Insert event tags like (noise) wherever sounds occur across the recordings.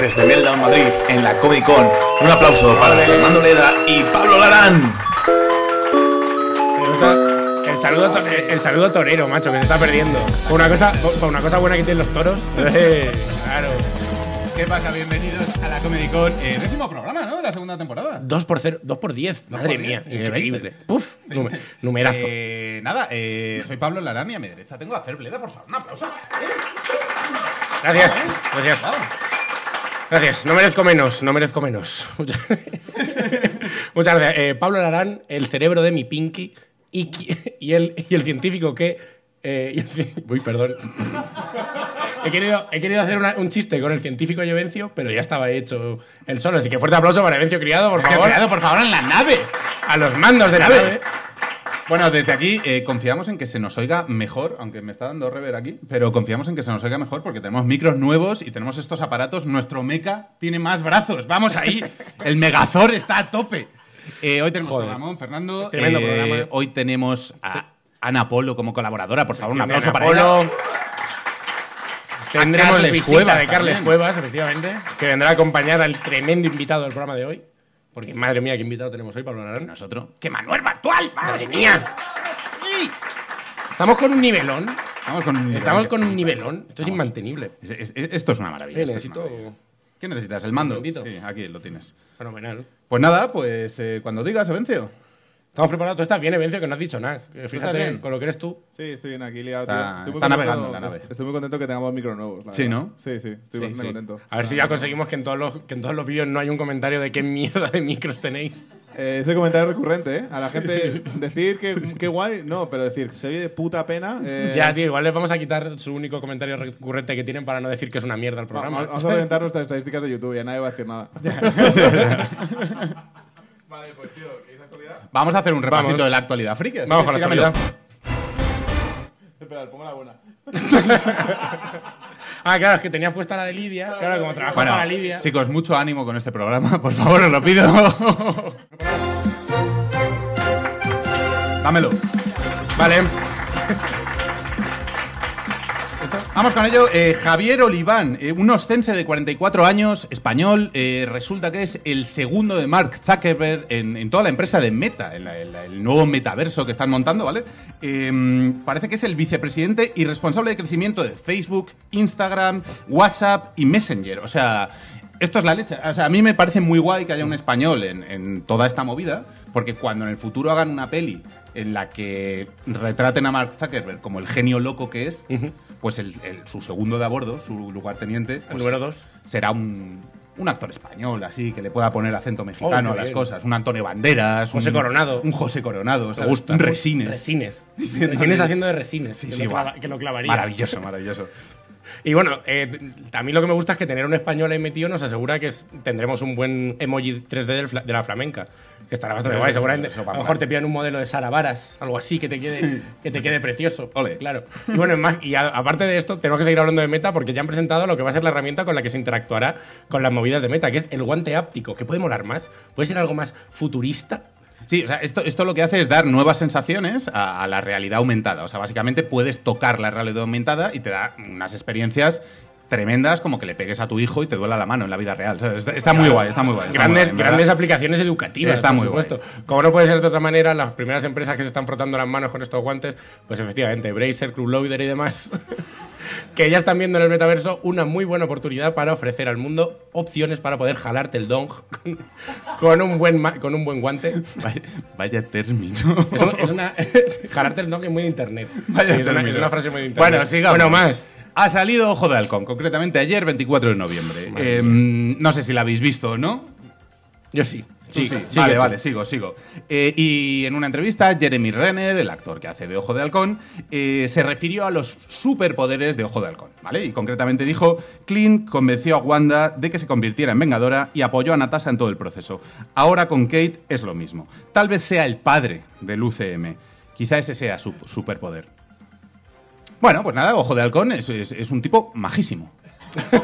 desde Meltdown Madrid en la Comic Con. Un aplauso para Fernando Leda y Pablo Larán. El saludo, to- el saludo torero, macho, que se está perdiendo. Por una cosa, por una cosa buena que tienen los toros. (laughs) Eh, claro. ¿Qué pasa? Bienvenidos a la Comedy Con. Eh, décimo programa, ¿no? La segunda temporada. 2 por 0, 2 por 10. Madre por mía, 10, increíble. Puf, nume- (laughs) numerazo. Eh, nada, eh, soy Pablo Larán y a mi derecha tengo a Fer Bleda, por favor. Un aplauso. Gracias, gracias. Gracias, no merezco menos, no merezco menos. Muchas, (laughs) Muchas gracias. Eh, Pablo Larán, el cerebro de mi Pinky y, el, y el científico que. eh, y el ci- uy, perdón. He querido, he querido hacer una- un chiste con el científico Evencio, pero ya estaba hecho el solo. Así que fuerte aplauso para Evencio Criado, por favor. Cuidado, por favor, en la nave. A los mandos de la nave. Bueno, desde aquí eh, confiamos en que se nos oiga mejor, aunque me está dando rever aquí, pero confiamos en que se nos oiga mejor porque tenemos micros nuevos y tenemos estos aparatos. Nuestro meca tiene más brazos. Vamos ahí. El Megazord está a tope. Eh, hoy tenemos Joder. programón, Fernando. Tremendo Eh, programa. Hoy tenemos a Ana Polo como colaboradora. Por favor, un aplauso para Ana ella. Polo. Tendremos Carles visita de Carles. Cuevas, efectivamente, que vendrá a acompañar al tremendo invitado del programa de hoy. Porque madre mía, qué invitado tenemos hoy, Pablo Larán. Nosotros. ¡Que Manuel Bartual! ¡Madre mía! Estamos con un nivelón. Estamos con un nivelón Estamos que con un flipas. nivelón. Esto es inmantenible. Es- es- es- esto es una maravilla. Eh, esto es necesito- una maravilla. ¿Qué necesitas? ¿El mando? Sí, aquí lo tienes. Fenomenal. Pues nada, pues eh, cuando digas, Evencio. Estamos preparados. Tú estás bien, Evencio, que no has dicho nada. Fíjate, bien? con lo que eres tú. Sí, estoy bien aquí liado, Está-. Estoy muy está contento- navegando la nave. Estoy muy contento que tengamos micros nuevos. la Sí, verdad. ¿no? Sí, sí, estoy Sí, bastante sí. contento. A ver si ya conseguimos que en todos los, que en todos los vídeos no hay un comentario de qué mierda de micros tenéis. Eh, ese comentario recurrente, ¿eh? A la gente decir que (laughs) qué guay, no, pero decir se oye de puta pena. eh, Ya, tío, igual les vamos a quitar su único comentario recurrente que tienen para no decir que es una mierda el programa. Vamos a reventar nuestras estadísticas de YouTube y a nadie va a decir nada. (laughs) (laughs) vale, pues tío. Vamos a hacer un repasito Vamos. de la actualidad friki. Vamos con la actualidad. (laughs) Espera, pongo la buena. (laughs) Ah, claro, es que tenía puesta la de Lidia. Claro, como trabajo Bueno, para Lidia. chicos, mucho ánimo con este programa. (laughs) Por favor, os lo pido. Dámelo. Vale. Vamos con ello. Eh, Javier Oliván, eh, un oscense de 44 años, español, eh, resulta que es el segundo de Mark Zuckerberg en, en toda la empresa de Meta, en la- en el nuevo metaverso que están montando, ¿vale? Eh, parece que es el vicepresidente y responsable de crecimiento de Facebook, Instagram, WhatsApp y Messenger. O sea, esto es la leche. O sea, a mí me parece muy guay que haya un español en, en toda esta movida, porque cuando en el futuro hagan una peli en la que retraten a Mark Zuckerberg como el genio loco que es, pues el, el- su segundo de a bordo, su lugarteniente, pues número dos. será un, un actor español, así, que le pueda poner acento Oh, mexicano a las bien. cosas. Un Antonio Banderas. José un- Coronado. Un José Coronado. ¿sabes? gusta. Un Resines. Resines. (laughs) Resines haciendo de resines. Sí, que, sí, lo guau. clava- que lo clavaría. Maravilloso, maravilloso. Y bueno, eh, también lo que me gusta es que tener un español ahí metido nos asegura que tendremos un buen emoji 3D del fla- de la flamenca. Que estará bastante Sí, guay, seguramente. a lo a mejor te pidan un modelo de Sara Varas, algo así, que te quede, que te quede precioso. Ole. Claro. Y bueno, más, y a- aparte de esto, tenemos que seguir hablando de Meta porque ya han presentado lo que va a ser la herramienta con la que se interactuará con las movidas de Meta, que es el guante áptico, que puede molar más. Puede ser algo más futurista. Sí, o sea, esto, esto lo que hace es dar nuevas sensaciones a, a la realidad aumentada. O sea, básicamente puedes tocar la realidad aumentada y te da unas experiencias tremendas como que le pegues a tu hijo y te duela la mano en la vida real. O sea, está, está muy guay, está muy guay. está muy Grandes, guay, en verdad. grandes aplicaciones educativas, Está por muy supuesto. Como no puede ser de otra manera, las primeras empresas que se están frotando las manos con estos guantes, pues efectivamente, Bracer, Club Loader y demás, (laughs) que ya están viendo en el metaverso una muy buena oportunidad para ofrecer al mundo opciones para poder jalarte el dong (laughs) con, un, buen ma- con un buen guante. Vaya, vaya término. Es, un- es una, (laughs) jalarte el dong es muy de internet. Vaya Sí, es, una, término. es una frase muy de internet. Bueno, sigamos. Bueno, más. Ha salido Ojo de Halcón, concretamente ayer, 24 de noviembre. Eh, no sé si la habéis visto o no. Yo sí. Sí, Sigue vale, vale, sigo, sigo. Eh, y en una entrevista, Jeremy Renner, el actor que hace de Ojo de Halcón, eh, se refirió a los superpoderes de Ojo de Halcón, ¿vale? Y concretamente dijo, Clint convenció a Wanda de que se convirtiera en Vengadora y apoyó a Natasha en todo el proceso. Ahora con Kate es lo mismo. Tal vez sea el padre del UCM. Quizá ese sea su superpoder. Bueno, pues nada, Ojo de Halcón es, es- es un tipo majísimo. (laughs)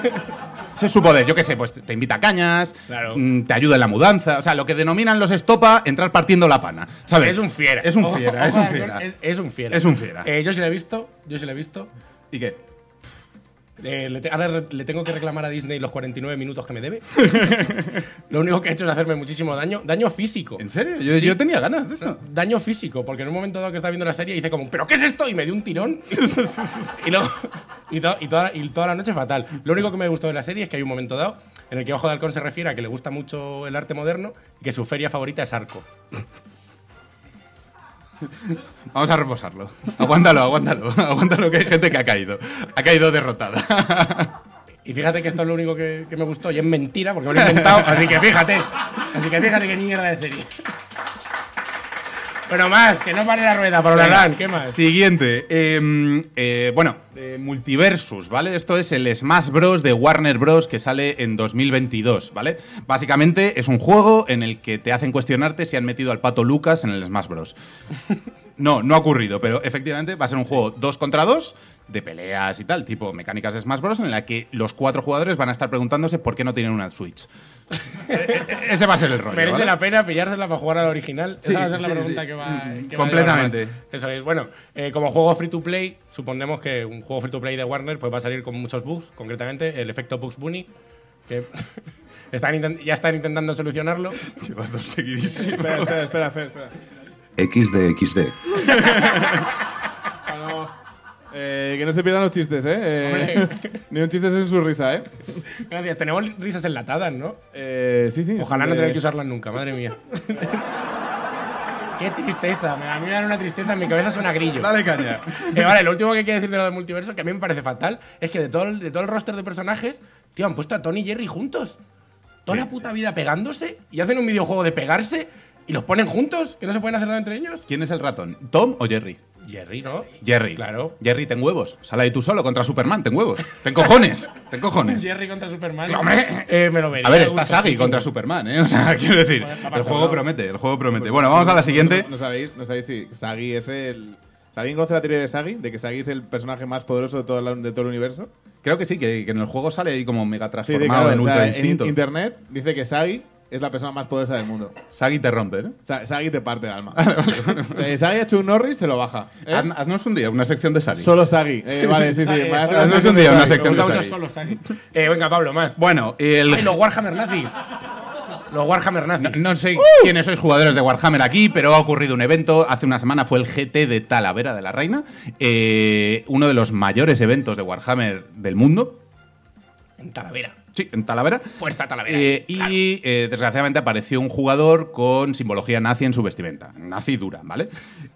Ese es su poder, yo qué sé, pues te invita a cañas, Claro. mm, te ayuda en la mudanza, o sea, lo que denominan los estopa, entrar partiendo la pana, ¿sabes? Es un fiera. Es un fiera, es ojo, un fiera. Es, es un fiera. Es un fiera. Eh, yo sí lo he visto, yo sí lo he visto. ¿Y qué? Eh, le te- ahora le tengo que reclamar a Disney los 49 minutos que me debe. (laughs) Lo único que ha hecho es hacerme muchísimo daño. Daño físico. ¿En serio? Yo, Sí. yo tenía ganas de esto. Daño físico, porque en un momento dado que estaba viendo la serie hice como, ¿pero qué es esto? Y me dio un tirón. (laughs) y luego. Y, to- y toda, y toda la noche fatal. Lo único que me gustó de la serie es que hay un momento dado en el que Ojo de Halcón se refiere a que le gusta mucho el arte moderno y que su feria favorita es Arco. (laughs) Vamos a reposarlo. Aguántalo, aguántalo. (laughs) Aguántalo que hay gente que ha caído. Ha caído derrotada. Y fíjate que esto es lo único que, me gustó y es mentira porque me lo he inventado. así que fíjate. Así que fíjate qué mierda de serie. Bueno, más, que no pare la rueda, Larán, ¿qué más? Siguiente. eh, eh, bueno, eh, Multiversus, ¿vale? Esto es el Smash Bros. de Warner Bros. que sale en 2022, ¿vale? Básicamente es un juego en el que te hacen cuestionarte si han metido al pato Lucas en el Smash Bros. (laughs) No, no ha ocurrido, pero efectivamente va a ser un juego 2 contra 2 de peleas y tal, tipo mecánicas de Smash Bros. en la que los cuatro jugadores van a estar preguntándose por qué no tienen una Switch. E- (laughs) Ese va a ser el rollo. ¿Merece ¿vale? la pena pillársela para jugar al original? Sí, Esa va a ser la pregunta sí. que va, que va a Completamente. Eso es. Bueno, eh, como juego free to play, suponemos que un juego free to play de Warner pues va a salir con muchos bugs, concretamente el efecto Bugs Bunny, que (laughs) están ya están intentando solucionarlo. (laughs) Llevas dos seguidísimos. Espera, espera, espera, espera. espera. XD, XD. Ah, no. Eh, que no se pierdan los chistes, ¿eh? Eh, (laughs) Ni un chiste sin su risa, ¿eh? Gracias. Tenemos risas enlatadas, ¿no? Eh, sí, sí. Ojalá no Eh, tener que usarlas nunca, madre mía. Qué tristeza. A mí me da una tristeza, en mi cabeza suena grillo. Dale caña. (laughs) Eh, vale, lo último que quiero decir de lo del multiverso, que a mí me parece fatal, es que de todo el, de todo el roster de personajes, tío, han puesto a Tony y Jerry juntos. Toda la puta vida pegándose y hacen un videojuego de pegarse y los ponen juntos, que no se pueden hacer nada entre ellos. ¿Quién es el ratón? ¿Tom o Jerry? Jerry, ¿no? Jerry. Claro. Jerry, ten huevos. Sal ahí tú solo contra Superman, ten huevos. Ten cojones. Ten cojones. Jerry contra Superman. Claro, hombre. Eh, me lo vería. A ver, está. Sagi contra Superman, ¿eh? O sea, (laughs) quiero decir, Joder, ¿qué ha el juego no? promete, el juego promete. Bueno, vamos a la siguiente. No sabéis, no sabéis si Sagi es el. ¿Alguien conoce la teoría de Sagi? De que Sagi es el personaje más poderoso de todo el, de todo el universo. Creo que sí, que, que en el juego sale ahí como mega Sí, transformado en o sea, ultra en instinto. internet dice que Sagi es la persona más poderosa del mundo. Sagi te rompe, ¿no? Sa- Sagi te parte el alma. (laughs) O sea, Sagi ha hecho un Norris, se lo baja. ¿eh? Haz- Haznos un día una sección de Sagi. Solo Sagi. Eh, vale, sí, sí. Sagi, Haznos un día una sección de Sagi. mucho solo Sagi. (laughs) Eh, venga, Pablo, más. Bueno, el... Ay, los Warhammer nazis. Los Warhammer nazis. No sé quiénes sois jugadores de Warhammer aquí, pero ha ocurrido un evento. Hace una semana fue el GT de Talavera de la Reina, eh, uno de los mayores eventos de Warhammer del mundo. En Talavera. Sí, en Talavera. Fuerza Talavera. Eh, Claro. Y eh, desgraciadamente apareció un jugador con simbología nazi en su vestimenta. Nazi dura, ¿vale?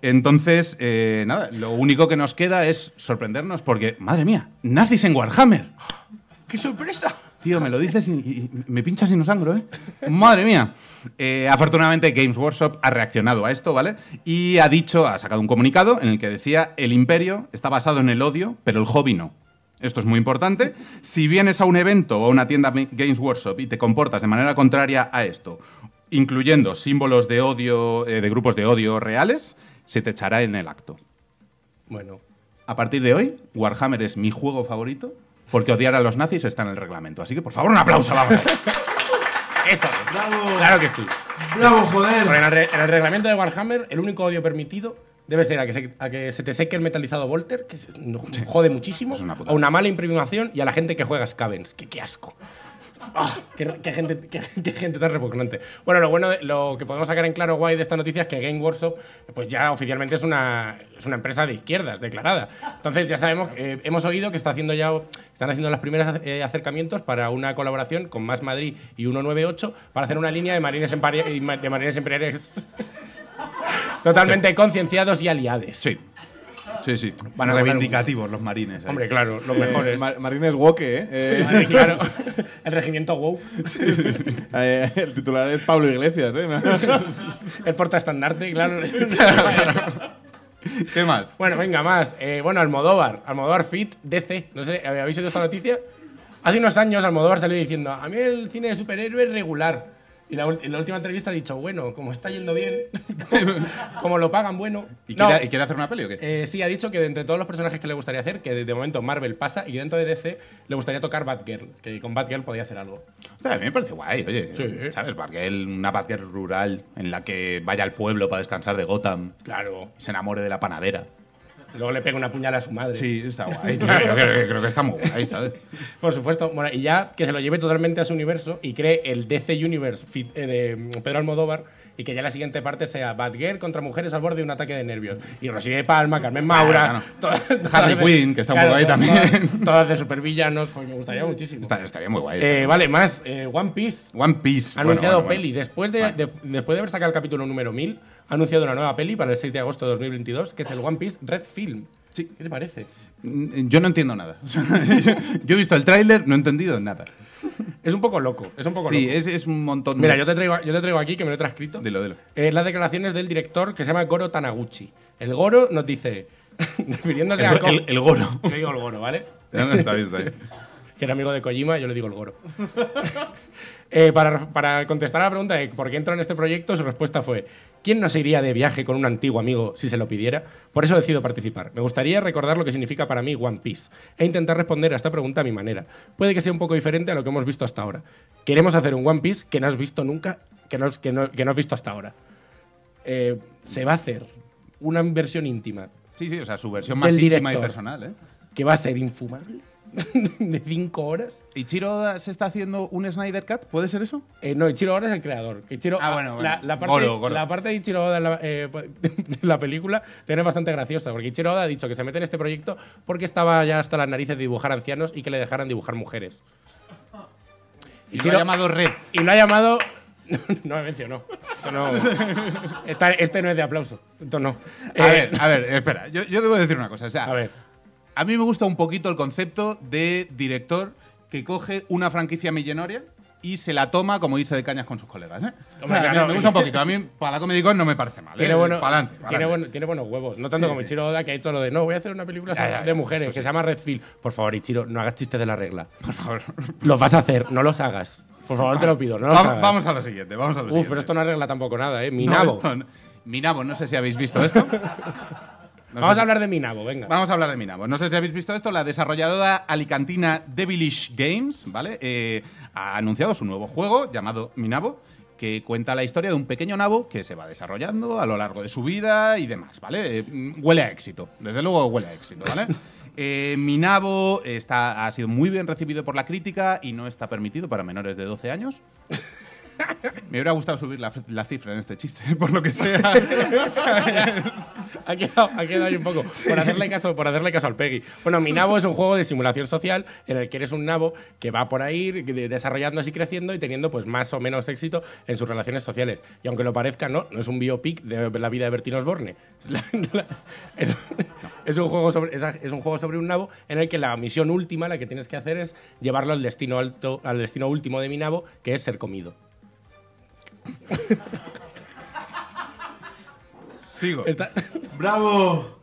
Entonces, eh, nada, lo único que nos queda es sorprendernos porque, madre mía, nazis en Warhammer. ¡Qué sorpresa! Tío, me lo dices y, y me pinchas y no sangro, ¿eh? Madre mía. Eh, afortunadamente, Games Workshop ha reaccionado a esto, ¿vale? Y ha dicho, ha sacado un comunicado en el que decía: el imperio está basado en el odio, pero el hobby no. Esto es muy importante. Si vienes a un evento o a una tienda Games Workshop y te comportas de manera contraria a esto, incluyendo símbolos de odio, eh, de grupos de odio reales, se te echará en el acto. Bueno, A partir de hoy, Warhammer es mi juego favorito porque odiar a los nazis está en el reglamento. Así que, por favor, un aplauso, vamos. (laughs) eso. Claro que sí. ¡Bravo, joder! En el reglamento de Warhammer, el único odio permitido debe ser a que se, a que se te seque el metalizado Volter, que se- no- jode muchísimo, una a una mala imprimación y a la gente que juega Scavens. Que qué asco. Ah, qué, qué gente, qué, qué gente tan repugnante. Bueno, lo bueno, lo que podemos sacar en claro guay de esta noticia es que Game Workshop pues ya oficialmente es una, es una empresa de izquierdas, declarada. Entonces ya sabemos, eh, hemos oído que está haciendo ya, están haciendo los primeros eh, acercamientos para una colaboración con Más Madrid y 198 para hacer una línea de marines, de marines imperiales totalmente concienciados y aliades. Sí. Sí, sí. Van a reivindicativos los marines. ahí. Hombre, claro, los Eh, mejores. Mar- Marines Woke, ¿eh? Eh, Vale, (laughs) claro. El regimiento WoW. eh, el titular es Pablo Iglesias, ¿eh? El portaestandarte, claro. (laughs) ¿Qué más? Bueno, venga, más. Eh, bueno, Almodóvar. Almodóvar Fit DC. No sé, ¿habéis oído esta noticia? Hace unos años Almodóvar salió diciendo, a mí el cine de superhéroes es regular. Y la, en la última entrevista ha dicho, bueno, como está yendo bien, como, (laughs) como lo pagan, bueno. ¿Y No, quiere, hacer una peli o qué? eh, sí, ha dicho que de entre todos los personajes que le gustaría hacer, que de, de momento Marvel pasa y dentro de DC le gustaría tocar Batgirl, que con Batgirl podía hacer algo. O sea, a mí me parece guay, oye. Sí. ¿Sabes? Batgirl, una Batgirl rural en la que vaya al pueblo para descansar de Gotham Claro. se enamore de la panadera. Luego le pega una puñal a su madre. Sí, está guay. (laughs) Yo creo, que- creo que está muy guay, ¿sabes? Por supuesto. Bueno, y ya que se lo lleve totalmente a su universo y cree el DC Universe eh, de Pedro Almodóvar y que ya la siguiente parte sea Batgirl contra mujeres al borde de un ataque de nervios. Y Rosy de Palma, Carmen Maura, Claro, todas Harley Quinn, que está un poco ahí todas- también. (laughs) Todas de supervillanos, pues me gustaría muchísimo. Está- estaría muy guay. Eh, vale, más. eh, One Piece. One Piece. Ha Bueno, anunciado bueno, bueno. peli. Después de, de- después de haber sacado el capítulo número 1000, ha anunciado una nueva peli para el 6 de agosto de 2022, que es el One Piece Red Film. Sí. ¿Qué te parece? Mm, Yo no entiendo nada. (laughs) Yo, he visto el tráiler, no he entendido nada. Es un poco loco. Es un poco Sí, loco. es, es un montón de. Mira, yo te, traigo, yo te traigo aquí, que me lo he transcrito. Dilo, dilo. Eh, las declaraciones del director que se llama Goro Tanaguchi. El Goro nos dice, (laughs) refiriéndose a. El, Ko- el- el goro. (laughs) Yo digo el Goro, ¿vale? está bien, está bien. Que era amigo de Kojima, yo le digo el Goro. Eh, para, para contestar a la pregunta de por qué entró en este proyecto, su respuesta fue: ¿Quién no se iría de viaje con un antiguo amigo si se lo pidiera? Por eso decido participar. Me gustaría recordar lo que significa para mí One Piece e intentar responder a esta pregunta a mi manera. Puede que sea un poco diferente a lo que hemos visto hasta ahora. Queremos hacer un One Piece que no has visto nunca, que no, que no- que no has visto hasta ahora. Eh, se va a hacer una versión íntima Sí, sí, o sea, su versión más íntima y personal, ¿eh? que va a ser infumable (laughs) de cinco horas. ¿Ichiro Oda se está haciendo un Snyder Cut? ¿Puede ser eso? Eh, no, Ichiro Oda es el creador. Ichiro, Ah, bueno, bueno. La, la parte, la parte de Ichiro Oda en la, eh, (laughs) la película tiene bastante graciosa, porque Ichiro Oda ha dicho que se mete en este proyecto porque estaba ya hasta las narices de dibujar ancianos y que le dejaran dibujar mujeres. Y Ichiro- lo ha llamado Red. Y lo ha llamado... (laughs) no me mencionó. Esto no- este no es de aplauso. Esto no. A Eh, ver, a ver, espera. Yo, yo debo decir una cosa. O sea, a ver. A mí me gusta un poquito el concepto de director que coge una franquicia millonaria y se la toma como irse de cañas con sus colegas. ¿eh? Hombre, claro. me, gusta un poquito. A mí, para la Comic Con no me parece mal. Tiene, ¿eh? bueno- Pa'lante, tiene, pa'lante. bueno- tiene buenos huevos. No tanto Sí, como sí. Ichiro Oda, que ha hecho lo de no, voy a hacer una película Ya, ya, de mujeres eso que sí. se llama Redfield. Por favor, Ichiro, no hagas chistes de la regla. Por favor. Los vas a hacer, no los hagas. Por favor, te lo pido, no los Vamos, hagas. vamos a lo siguiente. Vamos a lo Uf, siguiente. pero esto no arregla tampoco nada, ¿eh? No, Minabo. esto no- Minabo, no sé si habéis visto esto. (laughs) No Vamos a hablar de Minabo, venga. Vamos a hablar de Minabo. No sé si habéis visto esto. La desarrolladora alicantina Devilish Games, ¿vale? Eh, ha anunciado su nuevo juego llamado Minabo, que cuenta la historia de un pequeño nabo que se va desarrollando a lo largo de su vida y demás, ¿vale? Eh, mm, huele a éxito. Desde luego huele a éxito, ¿vale? (laughs) Eh, Minabo está, ha sido muy bien recibido por la crítica y no está permitido para menores de 12 años. Me hubiera gustado subir la, la cifra en este chiste, (laughs) por lo que sea. Ha quedado, ha quedado ahí un poco. Por, hacerle caso, por hacerle caso al Peggy. Bueno, Minabo es un juego de simulación social en el que eres un nabo que va por ahí de- desarrollándose y creciendo y teniendo pues más o menos éxito en sus relaciones sociales. Y aunque lo parezca, no, no es un biopic de la vida de Bertín Osborne. (laughs) Es, un juego sobre, es, es un juego sobre un nabo en el que la misión última, la que tienes que hacer es llevarlo al destino alto, al destino último de mi nabo, que es ser comido. Sigo. Está- ¡Bravo!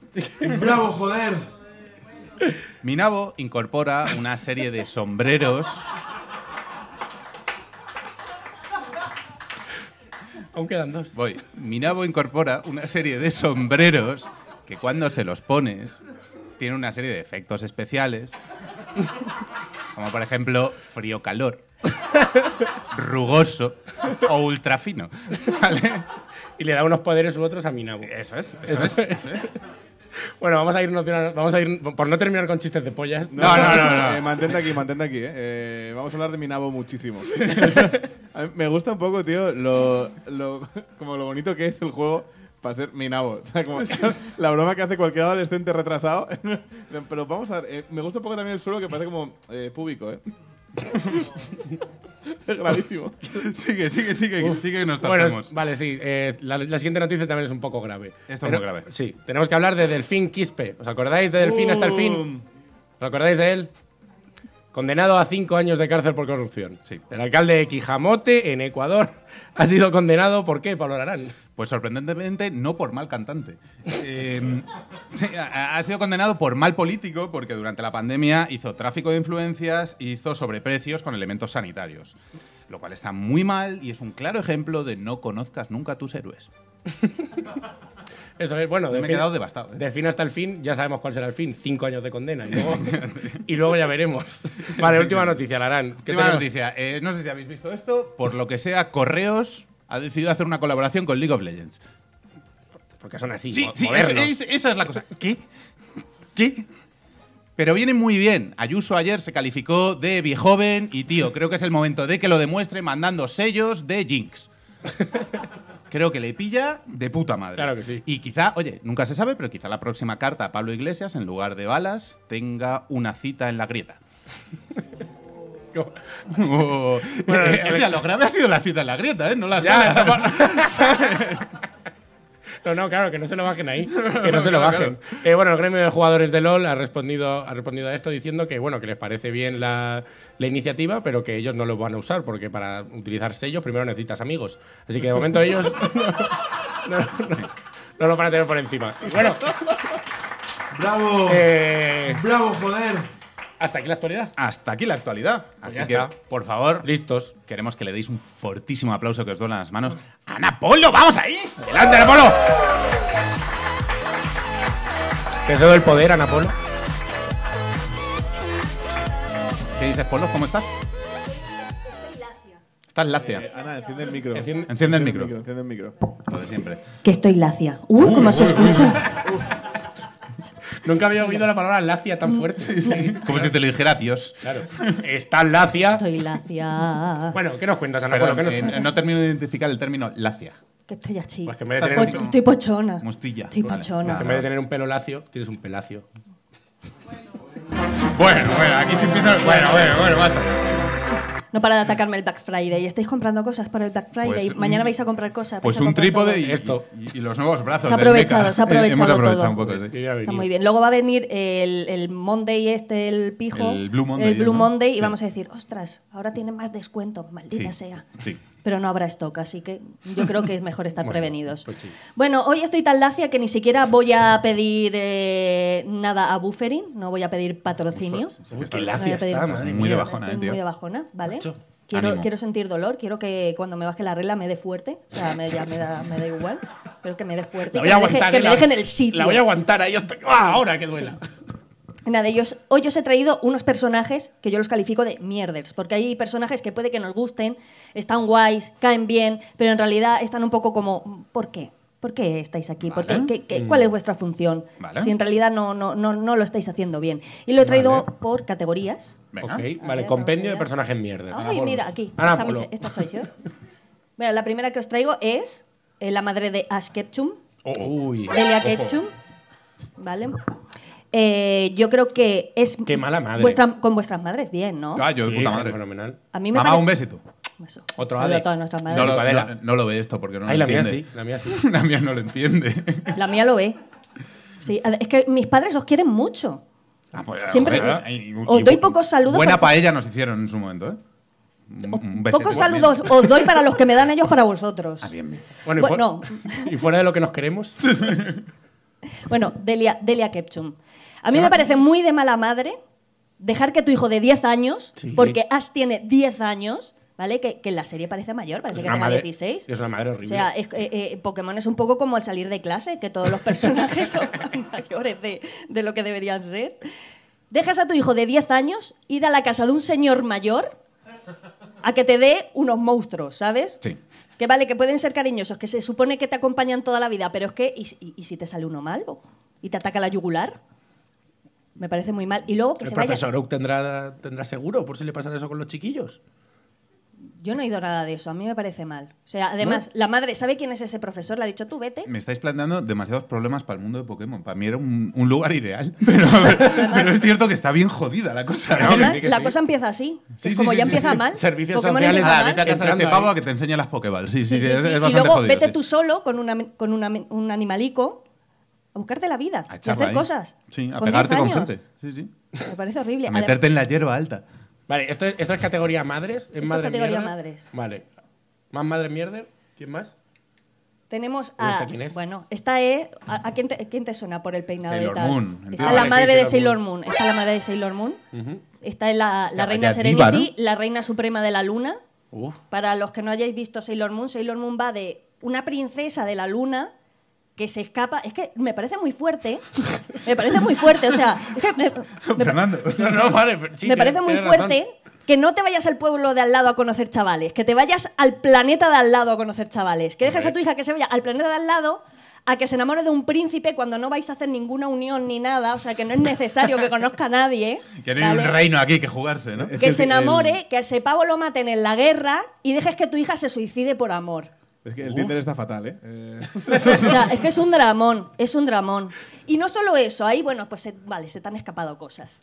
¡Bravo, joder! Minabo incorpora una serie de sombreros. Aún quedan dos. Voy. Minabo incorpora una serie de sombreros que cuando se los pones tiene una serie de efectos especiales. Como por ejemplo frío-calor, rugoso o ultrafino. ¿Vale? Y le da unos poderes u otros a Minabo. Eso es, eso es, eso es. Bueno, vamos a irnos de una- vamos a ir por no terminar con chistes de pollas. No, no, no, no. Eh, mantente aquí, mantente aquí. eh. Eh, vamos a hablar de mi nabo muchísimo. (laughs) Me gusta un poco, tío, lo, lo- como lo bonito que es el juego para ser mi nabo. O sea, como (laughs) la broma que hace cualquier adolescente retrasado. (laughs) Pero vamos a ver, eh, me gusta un poco también el suelo que parece como eh, púbico, ¿eh? Es (laughs) gravísimo. Sigue, sigue, sigue, sigue que nos Bueno, vale, sí. eh, la, la siguiente noticia también es un poco grave. Esto es muy grave. Sí, tenemos que hablar de Delfín Quispe. ¿Os acordáis de Delfín hasta el fin? ¿Os acordáis de él? Condenado a cinco años de cárcel por corrupción. Sí. El alcalde de Quijamote, en Ecuador, (laughs) ha sido condenado. ¿Por qué, Pablo Larán? Pues sorprendentemente no por mal cantante. (laughs) Eh, ha, ha sido condenado por mal político porque durante la pandemia hizo tráfico de influencias y hizo sobreprecios con elementos sanitarios. Lo cual está muy mal y es un claro ejemplo de no conozcas nunca a tus héroes. (laughs) Eso es, bueno, Me he quedado devastado. ¿eh? Delfín hasta el fin, ya sabemos cuál será el fin. Cinco años de condena. Y (laughs) luego, y luego ya veremos. Vale, última (laughs) noticia, Larán. ¿Qué Última noticia. Eh, no sé si habéis visto esto. Por lo que sea, Correos ha decidido hacer una colaboración con League of Legends. Porque son así, Sí, sí, modernos. es- es- esa es la cosa. ¿Qué? ¿Qué? Pero viene muy bien. Ayuso ayer se calificó de viejoven y tío, creo que es el momento de que lo demuestre mandando sellos de Jinx. (laughs) Creo que le pilla de puta madre. Claro que sí. Y quizá, oye, nunca se sabe, pero quizá la próxima carta a Pablo Iglesias, en lugar de balas, tenga una cita en la grieta. (laughs) Oh. (laughs) Bueno, Eh, hostia, lo grave ha sido la cita en la grieta, ¿eh? No las Ya, balas. (laughs) No, no, claro, que no se lo bajen ahí. Que no se lo bajen. Eh, bueno, el gremio de jugadores de LOL ha respondido, ha respondido a esto diciendo que, bueno, que les parece bien la, la iniciativa, pero que ellos no lo van a usar, porque para utilizar sellos primero necesitas amigos. Así que de (laughs) momento ellos no, no- no lo van a tener por encima. Y bueno, ¡Bravo! eh, ¡Bravo, joder! hasta aquí la actualidad. Hasta aquí la actualidad. Así ya que, está. por favor, Listos. queremos que le deis un fortísimo aplauso que os duelen las manos. ¡Ana Polo! ¡Vamos ahí! ¡Adelante, Ana Polo! Te cedo el poder, Ana Polo. ¿Qué dices, Polo? ¿Cómo estás? Estás lacia. Eh, Ana, enciende el micro. Enciende- Enciende el micro. Enciende el micro. Lo de siempre. Que estoy lacia. Uh, ¿cómo se escucha? (laughs) Nunca había oído la palabra lacia tan fuerte. Como si te lo dijera Dios. Claro. Está lacia. Estoy lacia. Bueno, ¿qué nos cuentas, Ana Perdón, Polo? ¿Qué nos eh, no termino de identificar el término lacia. Que estoy así. Pues que en vez de Estoy Estoy pochona. Mostilla. Estoy Vale. pachona. Que en vez de tener un pelo lacio, tienes un pelacio. Bueno, bueno, aquí se empieza. Bueno, bueno, bueno, basta. No para de atacarme el Black Friday. ¿Estáis comprando cosas para el Black Friday? Pues, Mañana vais a comprar cosas. Pues un trípode y, Esto. y- y los nuevos brazos. Se ha aprovechado, se ha (laughs) aprovechado Hemos aprovechado todo. un poco, sí. Está muy bien. Luego va a venir el, el Monday este, el pijo. El Blue Monday, el Blue ¿no? Monday y Sí. vamos a decir, ostras, ahora tiene más descuento, maldita Sí, sea. sí. Pero no habrá stock, así que yo creo que es mejor estar (laughs) Bueno, prevenidos. pues sí. Bueno, hoy estoy tan lacia que ni siquiera voy a pedir eh, nada a Buffering, no voy a pedir patrocinio. Uy, qué No lacia pedir- está, madre Muy de bajona, Estoy eh, tío. muy de bajona, ¿vale? Macho. Quiero, quiero sentir dolor, quiero que cuando me baje la regla me dé fuerte. O sea, me, ya me da, me da igual. Pero que me dé fuerte. La voy que a me, deje, aguantar. que eh, me la- dejen el sitio. La voy a aguantar ahí hasta ¡Ah, ahora que duela. Nada, ellos, hoy os he traído unos personajes que yo los califico de mierders, porque hay personajes que puede que nos gusten, están guays, caen bien, pero en realidad están un poco como, ¿por qué? ¿Por qué estáis aquí? ¿Por qué? Vale. ¿Qué- qué- cuál es vuestra función? Vale. Si en realidad no, no, no, no lo estáis haciendo bien. Y lo he traído Vale. por categorías. Venga. Ok, vale, ver, compendio de personajes mierda. Ay, mira, aquí. Ana Esta, esta. Bueno, la primera que os traigo es eh, la madre de Ash Ketchum, Uy. Delia ojo. Ketchum. ¿Vale? Eh, yo creo que es. Qué mala madre. vuestra- con vuestras madres, bien, ¿no? Ah, yo de Sí, puta madre. fenomenal. A mí me Mamá, pare- un besito. Eso. Otro Saludo a todas nuestras No madres. no- no lo ve esto porque no Ay, lo la mía sí, la mía sí. (laughs) La mía no lo entiende. (laughs) La mía lo ve. Sí, es que mis padres os quieren mucho. Ah, pues, Siempre- joder, os doy pocos saludos Buena porque- paella nos hicieron en su momento, ¿eh? Un, besito. Pocos saludos os doy para los que me dan ellos para vosotros. Ah, bien, bien. Bueno, y, fu- Bueno. y fuera de lo que nos queremos. (laughs) Bueno, Delia, Delia Ketchum. A mí me parece muy de mala madre dejar que tu hijo de 10 años, Sí. porque Ash tiene 10 años, ¿vale? Que, que en la serie parece mayor, parece que tenga madre- 16. es una madre O horrible. sea, es- eh, eh, Pokémon es un poco como al salir de clase, que todos los personajes (laughs) son mayores de, de lo que deberían ser. Dejas a tu hijo de 10 años ir a la casa de un señor mayor a que te dé unos monstruos, ¿sabes? Sí. Que vale, que pueden ser cariñosos, que se supone que te acompañan toda la vida, pero es que, ¿y, y- y si te sale uno mal? o- ¿Y te ataca la yugular? Me parece muy mal. Y luego que El se profesor vaya... Oak tendrá, tendrá seguro por si le pasa eso con los chiquillos. Yo no he oído nada de eso, a mí me parece mal. O sea, además, la madre, ¿sabe quién es ese profesor? Le ha dicho, tú vete. Me estáis planteando demasiados problemas para el mundo de Pokémon. Para mí era un, un lugar ideal. (laughs) Pero, pero es cierto que está bien jodida la cosa. ¿eh? Además, sí la sí. cosa empieza así. Sí, sí, como sí, ya sí, empieza sí. mal. Servicios Pokémon sociales. empieza Ah, mal. vete a casa de este pavo a que te enseñe las Pokéballs. Sí, sí, Sí, sí, es, sí. es Y luego jodido, vete sí. tú solo con, una, con una- un animalico a buscarte la vida A y a hacer ahí. cosas. Sí, a Con pegarte 10 con gente. Sí, sí. Me parece horrible. A meterte en la hierba alta. Vale, ¿esto es, esto es categoría madres? ¿Es Esto es madre categoría mierda? madres. Vale. ¿Más madre mierder? ¿Quién más? Tenemos ¿Y esta a. quién es? Bueno, esta es. ¿A, a quién, te, quién te suena por el peinado Sailor y tal? Moon, Está entiendo. la Vale, madre sí, de Sailor Sailor Moon. Está la madre de Sailor Moon. Ujú. Está la, la reina diva, Serenity, la reina suprema de la luna. Uf. Para los que no hayáis visto Sailor Moon, Sailor Moon va de una princesa de la luna que se escapa. Es que me parece muy fuerte. me parece muy fuerte. O sea, es que me, me- Fernando. No, no, vale. pero sí, me parece muy razón. fuerte que no te vayas al pueblo de al lado a conocer chavales, que te vayas al planeta de al lado a conocer chavales, que dejes a tu hija que se vaya al planeta de al lado a que se enamore de un príncipe cuando no vais a hacer ninguna unión ni nada, o sea que no es necesario que conozca a nadie. Que no hay un reino aquí que jugarse, ¿no? Es que se el- enamore, que a ese pavo lo maten en la guerra y dejes que tu hija se suicide por amor. Es que el Tinder está fatal, ¿eh? (laughs) Eh, (laughs) O sea, es que es un dramón, es un dramón. Y no solo eso, ahí, bueno, pues se- vale, se te han escapado cosas.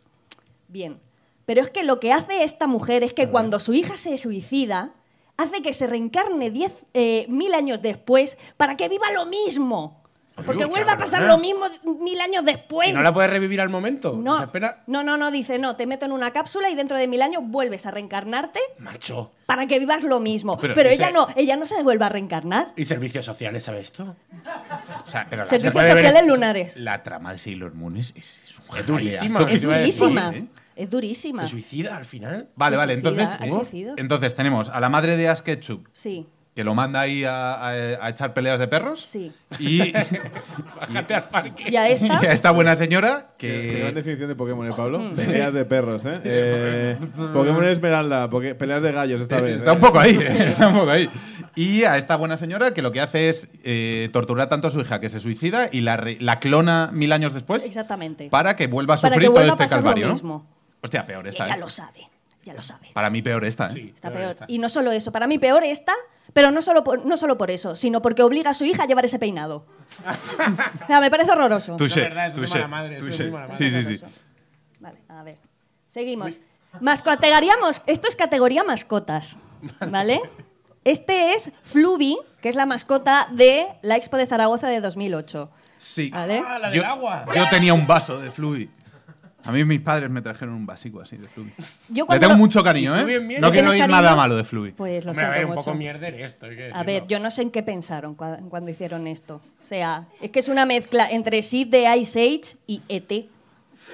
Bien. Pero es que lo que hace esta mujer es que cuando su hija se suicida, hace que se reencarne diez, eh, mil años después para que viva lo mismo. Porque vuelve a pasar lo mismo mil años después. ¿Y no la puedes revivir al momento? No, ¿Se espera? no, no, no, dice, no, te meto en una cápsula y dentro de mil años vuelves a reencarnarte Macho. para que vivas lo mismo. Pero Pero, ella no, ella no se vuelve a reencarnar. ¿Y servicios sociales, sabes esto? O sea, pero Servicios puede ver- sociales lunares. la trama de Sailor Moon es, es, es un Es durísima. jaleazo. ¿qué Es decir? durísima. ¿eh? Es durísima. ¿Se suicida al final? Vale, Se vale, suicida, entonces, suicidio. entonces tenemos a la madre de Ash Ketchum, Sí, que lo manda ahí a, a- a echar peleas de perros. sí. Y, (laughs) Bájate al parque. Y a esta, (laughs) y a esta buena señora Qué gran que... definición de Pokémon, ¿eh, Pablo? Mm. Peleas de perros, ¿eh? Eh, Pokémon Esmeralda, poke- peleas de gallos esta vez. Está ¿eh? un poco ahí, (laughs) está un poco ahí. Y a esta buena señora que lo que hace es eh, torturar tanto a su hija que se suicida y la, re- la clona mil años después exactamente. para que vuelva a Para sufrir que todo a este lo calvario. ¿no? mismo. Hostia, peor esta. Ella ¿eh? lo sabe, ya lo sabe. Para mí peor esta. ¿eh? Sí, Está peor peor. esta. Y no solo eso, para mí peor esta, pero no solo por, no solo por eso, sino porque obliga a su hija a llevar ese peinado. o sea, me parece horroroso. Touché, No, verdad, es touché, mala madre, es touché. muy mala Sí, madre. sí, sí. Vale, a ver. Seguimos. Más categoría mos- Esto es categoría mascotas, ¿vale? Este es Fluvi, que es la mascota de la Expo de Zaragoza de 2008. Sí. ¿Vale? Ah, la del Yo, agua. yo tenía un vaso de Fluid. A mí mis padres me trajeron un básico así de Fluid. Yo Le cuando tengo lo- mucho cariño, ¿Y ¿eh? Fluid bien? No ¿Le quiero tienes oír nada malo de Fluid. Pues lo Hombre, a ver, siento un mucho. poco mierder esto. hay que A decirlo. ver, yo no sé en qué pensaron cua- cuando hicieron esto. O sea, es que es una mezcla entre Sid de Ice Age y ET. (laughs)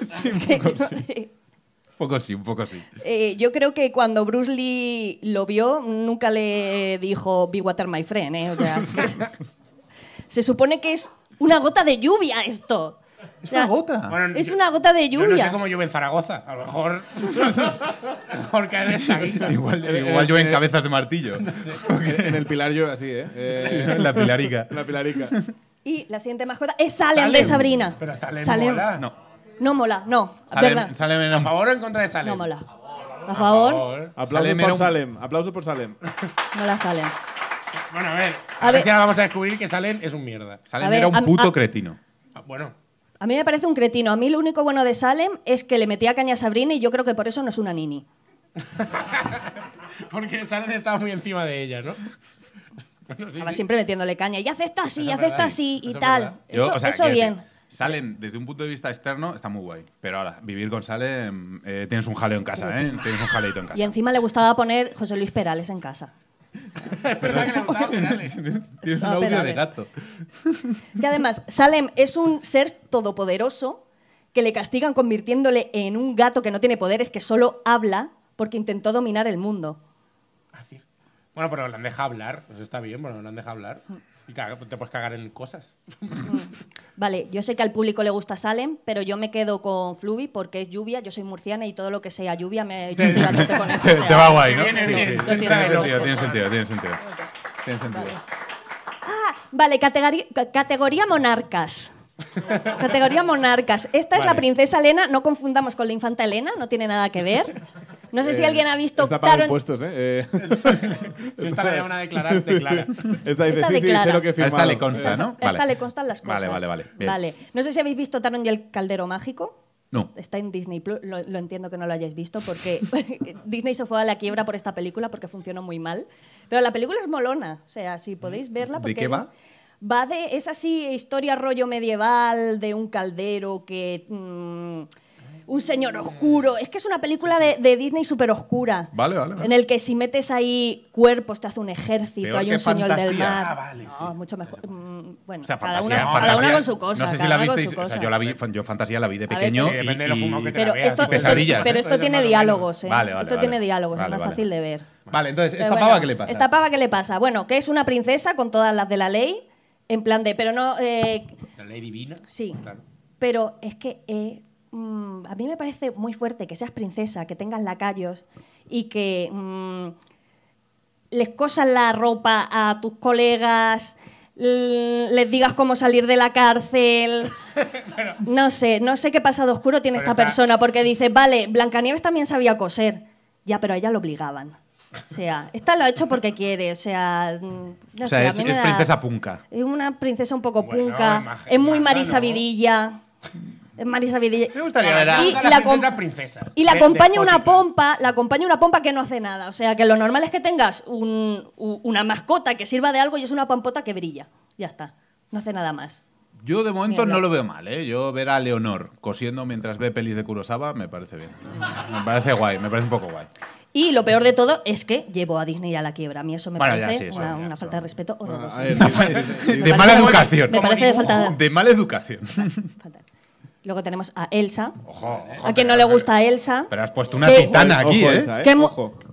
(laughs) Un poco sí, un poco sí. Eh, yo creo que cuando Bruce Lee lo vio, nunca le dijo Be Water My Friend. ¿eh? O sea, (laughs) se supone que es una gota de lluvia esto. O sea, una gota. Bueno, Es yo- una gota de Yo no sé lluvia. cómo llueve en Zaragoza. A lo mejor. a de esta guisa. (laughs) Igual, igual llueven cabezas de martillo. (laughs) En, en el pilar yo así, ¿eh? Eh, La pilarica. en la pilarica. Y la siguiente mascota es Salem, de Salem. Sabrina. Pero Salem mola. No. No mola, no. Salen en ¿A favor o en contra de Salem? No mola. A favor, Aplausos Salem era por un- Salem. Aplauso por Salem. no la Salem. Bueno, a ver. A A, ver ver. si ahora vamos a descubrir que Salem es un mierda. Salen A ver, era un a- puto a- cretino. Ah, Bueno. A mí me parece un cretino. A mí lo único bueno de Salem es que le metía caña a Sabrina y yo creo que por eso no es una nini. (laughs) Porque Salem estaba muy encima de ella, ¿no? Bueno, sí, Estaba sí. siempre metiéndole caña. Y hace esto así, es hace esto así y Eso tal. Yo, Eso, o sea, eso quiero bien. decir, Salen, desde un punto de vista externo, está muy guay. Pero ahora, vivir con Salem, eh, tienes un jaleo en casa, ¿eh? Tienes un jaleito en casa. Y encima le gustaba poner José Luis Perales en casa. Tienes un audio pero de gato. Y además, Salem es un ser todopoderoso que le castigan convirtiéndole en un gato que no tiene poderes, que solo habla porque intentó dominar el mundo. Así. Bueno, pero le han dejado hablar. Eso está bien, bueno, le han dejado hablar. Y te puedes cagar en cosas. (laughs) Vale, yo sé que al público le gusta Salem, pero yo me quedo con Fluvi porque es lluvia, yo soy murciana y todo lo que sea lluvia me yo estoy a tope con eso. o Te, sea, (laughs) te va guay, ¿no? Viene Sí, bien. sí. Lo siento, Tiene lo sentido, siento. tiene sentido, tiene sentido. Tiene sentido. Ah, vale, categoría, ca- categoría monarcas. categoría monarcas. Esta es la Vale. princesa Elena, no confundamos con la infanta Elena, no tiene nada que ver. No sé si Eh, alguien ha visto Está para impuestos, ¿eh? eh (laughs) Si esta le llaman a declarar, declara. esta dice, Esta sí, sí, sé lo que he A esta le consta, ¿no? A esta le constan las cosas. Vale, vale, vale. Bien. Vale. No sé si habéis visto Taron y el Caldero Mágico. No. Está en Disney Plus. Lo, lo entiendo que no lo hayáis visto porque (laughs) Disney se fue a la quiebra por esta película porque funcionó muy mal. Pero la película es molona. O sea, si podéis verla. ¿De Porque qué va? Va de. Es así, historia rollo medieval de un caldero que. mm, un señor oscuro. Es que es una película de, de Disney súper oscura. Vale, vale, vale. En el que si metes ahí cuerpos te hace un ejército, Peor hay que un señor del mar. Ah, vale, No, mucho mejor. Mm, Bueno, O sea, cada, fantasía, una, fantasía. cada una con su cosa. No sé si cada la una con visteis. su O sea, cosa. yo, la vi, yo fantasía la vi de ver, pequeño. Sí, depende de lo y- fumado que te Pero la veas, esto, y pesadillas, pero ¿eh? esto tiene diálogos, ¿eh? Vale, vale, esto vale. tiene diálogos, Vale, es más vale. fácil de ver. Vale, entonces, Pero ¿esta bueno, pava qué le pasa? Esta pava, ¿qué le pasa? Bueno, que es una princesa con todas las de la ley, en plan de, pero no, eh, La ley divina. sí, Claro. pero es que eh, mm, a mí me parece muy fuerte que seas princesa, que tengas lacayos y que mm, les cosan la ropa a tus colegas, les digas cómo salir de la cárcel. (laughs) No sé, no sé qué pasado oscuro tiene esta está- persona, porque dice, vale, Blancanieves también sabía coser. Ya, pero a ella lo obligaban. O sea, esta lo ha hecho porque quiere, o sea... mm, No O sea, sé, a es, me es da- princesa punka. Es una princesa un poco Bueno, punca, es muy Marisa ¿no? (laughs) Vidilla. Marisa Vidilla. Me gustaría ver a- Y, la, la, princesa princesa. y la acompaña una pompa, la acompaña una pompa que no hace nada. O sea, que lo normal es que tengas un- u- una mascota que sirva de algo y es una pompota que brilla. Ya está. No hace nada más. Yo de momento Mierda. no lo veo mal, ¿eh? Yo ver a Leonor cosiendo mientras ve pelis de Kurosawa me parece bien. Me parece guay, me parece un poco guay. Y lo peor de todo es que llevó a Disney a la quiebra. A mí eso me Bueno, ya, parece sí, eso una, ya, una eso. falta de respeto Bueno, horrorosa. (laughs) De mala educación. Me parece de falta De mala educación. Luego tenemos a Elsa. Ojo, ojo, A quien no le gusta Elsa. Pero has puesto una ¿Qué? titana Ojo, aquí, ¿eh? Elsa,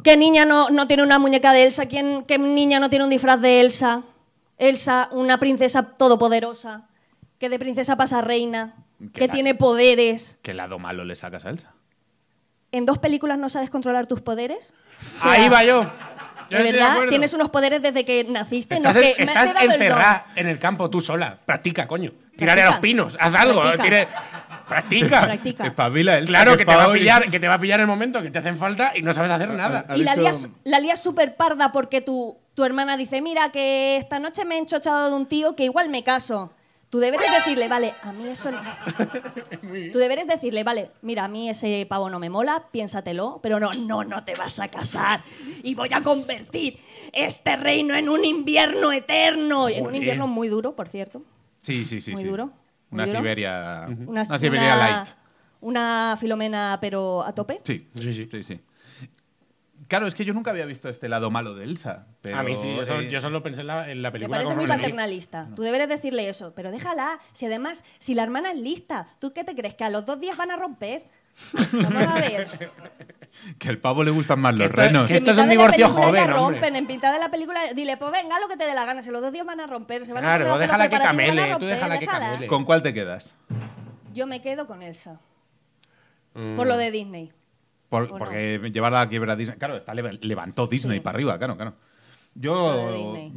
¿Qué, niña no, no tiene una muñeca de Elsa? ¿Quién, ¿Qué niña no tiene un disfraz de Elsa? Elsa, una princesa todopoderosa, que de princesa pasa reina, Que que la- tiene poderes. ¿Qué lado malo le sacas a Elsa? ¿En dos películas no sabes controlar tus poderes? O sea, Ahí va yo. ¿De verdad? ¿Tienes unos poderes desde que naciste? Estás, no, que me- estás el encerrada en el campo tú sola. Practica, coño. Tírale a los pinos. Haz algo. Practica. tire- Practica. Practica. Espabila, Elsa. Claro, que te, va a pillar, que te va a pillar el momento que te hacen falta y no sabes hacer nada. Ha Y la lías, la lías súper parda porque tu, tu hermana dice, mira, que esta noche me he enchochado de un tío que igual me caso. Tú deberes decirle, vale, a mí eso no... (laughs) Tú deberes decirle, vale, mira, a mí ese pavo no me mola, piénsatelo, pero no, no, no te vas a casar. Y voy a convertir este reino en un invierno eterno. En un Joder. invierno muy duro, por cierto. Sí, sí, sí. Muy sí. duro, muy Una duro. Siberia. Una, Una Siberia light. Una filomena, pero a tope. Sí, Sí, sí. sí, sí. Claro, es que yo nunca había visto este lado malo de Elsa. Pero, a mí sí, yo, solo- eh, yo solo pensé en la, en la Me película. parece con muy paternalista. Tú deberes decirle eso, pero déjala. Si además, si la hermana es lista, ¿tú qué te crees? ¿Que a los dos días van a romper? (laughs) Vamos a ver. Que al pavo le gustan más los esto- renos. que esto en es un mitad de la divorcio película joven, hombre. rompen, en mitad de la película, dile, pues venga, lo que te dé la gana. Si los dos días van a romper, se van a Claro, a déjala que camele, tú déjala que camele. ¿Con cuál te quedas? Yo me quedo con Elsa. Mm. Por lo de Disney. Por- porque llevarla a quiebra a Disney. Claro, está leva- levantó Disney Sí. para arriba, claro, claro. Yo.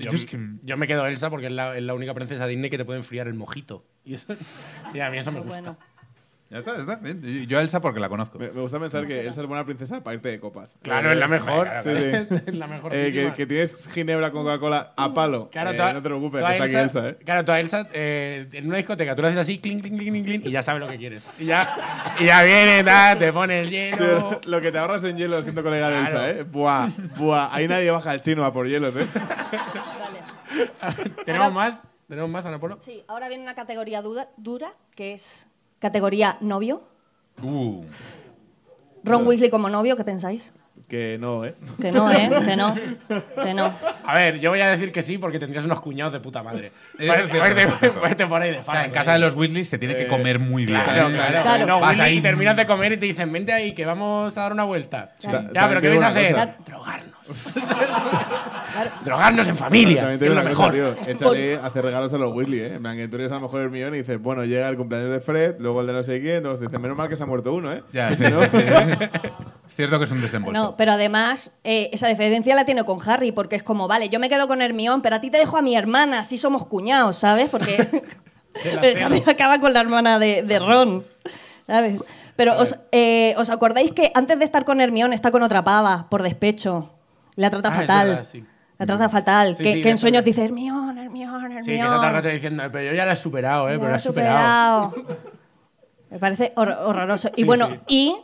yo me quedo Elsa porque es la, es la única princesa Disney que te puede enfriar el mojito. Y, eso- (laughs) a mí eso me gusta. bueno. Ya está, ya está. bien. Yo a Elsa porque la conozco. Me, me gusta pensar que Elsa es buena princesa para irte de copas. Claro, Eh, es la mejor. Sí, sí. (laughs) es la mejor. Eh, que, que tienes ginebra con Coca-Cola a palo. Claro, Eh, tú a- no te preocupes, está aquí Elsa, ¿eh? Claro, tú a Elsa eh, en una discoteca tú le haces así, clink, clink, clink, clink, clink, y ya sabes lo que quieres. Y ya, y ya viene, te pone el hielo. Lo que te ahorras en hielo, lo siento colega de Claro. Elsa, ¿eh? Buah, buah. Ahí nadie baja al chino a por hielos, ¿eh? Vale. (laughs) ¿Tenemos Ahora- más? ¿Tenemos más, Ana Polo? Sí, ahora viene una categoría duda- dura, que es categoría novio. Uh, Ron Weasley como novio, ¿qué pensáis? Que no, ¿eh? Que no, ¿eh? (laughs) Que no. Que no. A ver, yo voy a decir que sí porque tendrías unos cuñados de puta madre. (laughs) Por ahí de en casa de los Weasley se tiene que Eh, comer muy bien. Claro, ¿eh? claro. Claro. No, Vas ahí- y terminas de comer y te dicen, vente ahí, que vamos a dar una vuelta. Claro. Ya, pero ¿qué vais a hacer? Drogarnos. (laughs) Drogarnos en familia, También que te es digo lo una mejor. cosa, tío. Échale hacer regalos a los Weasley, ¿eh? En plan, que tú eres a lo mejor Hermione y dices, bueno, llega el cumpleaños de Fred, luego el de no sé quién, entonces dices, menos mal que se ha muerto uno, ¿eh? Ya, (laughs) sí, sí, sí, sí. Es cierto que es un desembolso. No, pero además, eh, esa diferencia la tiene con Harry, porque es como, vale, yo me quedo con Hermione, pero a ti te dejo a mi hermana, así somos cuñados, ¿sabes? Porque (laughs) el Harry acaba con la hermana de, de Ron, ¿sabes? Pero os, eh, ¿os acordáis que antes de estar con Hermione está con otra pava, por despecho? La trata Ah, fatal. verdad, sí. La trata fatal. Sí, que, sí, que la en sueños dice Hermione, Hermione, Hermione. Sí, que está todo el rato diciendo, pero yo ya la he superado, ¿eh? Ya Pero la he superado. (laughs) Me parece hor- horroroso. Y Sí, bueno, sí. y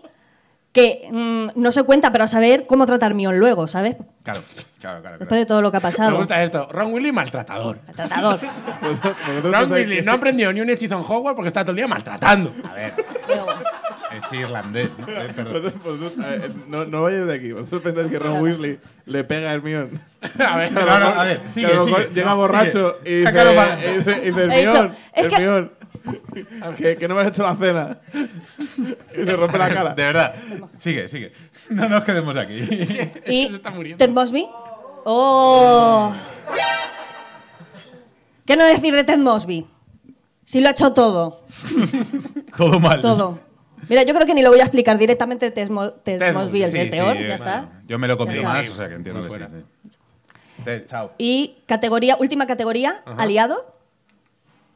que mm, no se cuenta, pero a saber cómo tratar Mion luego, ¿sabes? Claro, claro, claro. Después claro. de todo lo que ha Me pasado. gusta esto. Ron Willy, maltratador. El tratador. (laughs) Vosotros Ron que- no ha aprendido ni un hechizo en Hogwarts porque está todo el día maltratando. A ver, (laughs) es irlandés, ¿no? Eh, pero- vosotros- vosotros, eh, no, no vayáis de aquí. Vosotros pensáis que Ron Weasley le pega a Hermione. (laughs) A ver, No, no, a ver, sigue, a lo mejor sigue. llega No, borracho sigue. y dice, Sácalo y dice, y dice, (laughs) He dicho, Hermione, es que- que, que no me has hecho la cena. (laughs) Y le rompe la cara. De verdad. Sigue, sigue. No nos quedemos aquí. Y Se está muriendo. Ted Mosby. ¡Oh! ¿Qué no decir de Ted Mosby? Si lo ha hecho todo. Todo mal. Todo. Mira, yo creo que ni lo voy a explicar directamente Ted, Mo- Ted Ted Mosby, el, Sí, ya bueno, está. Yo me lo confío más, o sea que entiendo que sí, fuera. sí. Chao. Y categoría, última categoría, aliado.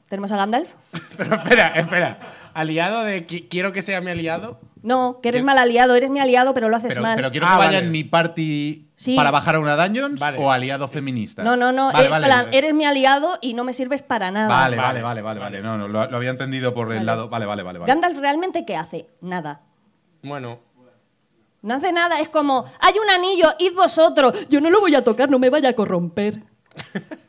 Tenemos a Gandalf. (laughs) Pero espera, espera. Aliado de qui- quiero que sea mi aliado. No, que eres mal aliado, eres mi aliado, pero lo haces Pero, mal. pero quiero Ah, que vaya vale. en mi party Sí. para bajar a una Dungeons Vale. o aliado feminista. No, no, no, Vale, es vale. plan, eres mi aliado y no me sirves para nada. Vale, Vale. vale, vale, vale, vale. No, no, lo, lo había entendido por el Vale. lado. Vale, vale, vale. vale. Gandalf realmente qué hace? Nada. Bueno, No hace nada, es como, hay un anillo, id vosotros. Yo no lo voy a tocar, no me vaya a corromper. (laughs)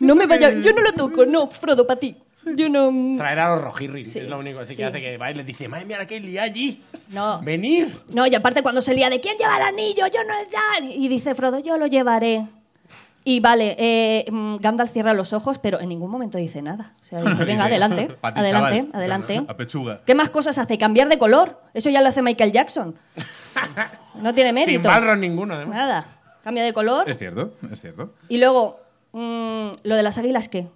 No me vaya, yo no lo toco, no, Frodo, para ti. Yo no. traer a los rojirris Sí, es lo único así sí. que hace que va y les dice, madre mía, que lía allí. No. Venir. No, y aparte cuando se lía de quién lleva el anillo, yo no ya. Y dice Frodo, yo lo llevaré. Y vale, eh, mm, Gandalf cierra los ojos, pero en ningún momento dice nada. O sea, dice, (laughs) venga, adelante, adelante, chaval. adelante. (laughs) A pechuga. ¿Qué más cosas hace? Cambiar de color. Eso ya lo hace Michael Jackson. (laughs) No tiene Sin mérito. Balrog ninguno, además. Nada. Cambia de color. Es cierto, es cierto. Y luego, mm, lo de las águilas, ¿qué?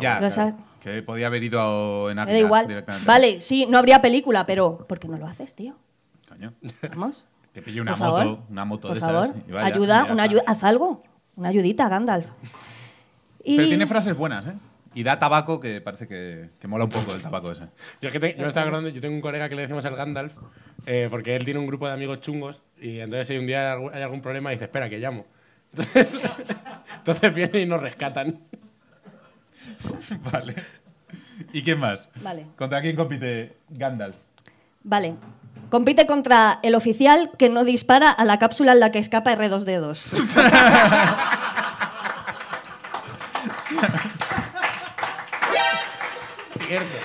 Ya, Lo sa- que podía haber ido en Águila da igual. directamente. Vale, sí, no habría película, pero ¿por qué no lo haces, tío? Coño. Vamos. Que pille una Por moto, favor. una moto Por de favor, esas. y vaya, ayuda, ya una ayuda, haz algo. Una ayudita, Gandalf. Y... Pero tiene frases buenas, ¿eh? Y da tabaco que parece que, que mola un poco el tabaco ese. Yo, es que te- yo estaba acordando, yo tengo un colega que le decimos el Gandalf, eh, porque él tiene un grupo de amigos chungos y entonces si un día hay algún- problema dice, espera, que llamo. (laughs) Entonces, entonces vienen y nos rescatan. (laughs) vale. ¿Y quién más? Vale. ¿Contra quién compite Gandalf? Vale. Compite contra el oficial que no dispara a la cápsula en la que escapa R2D2.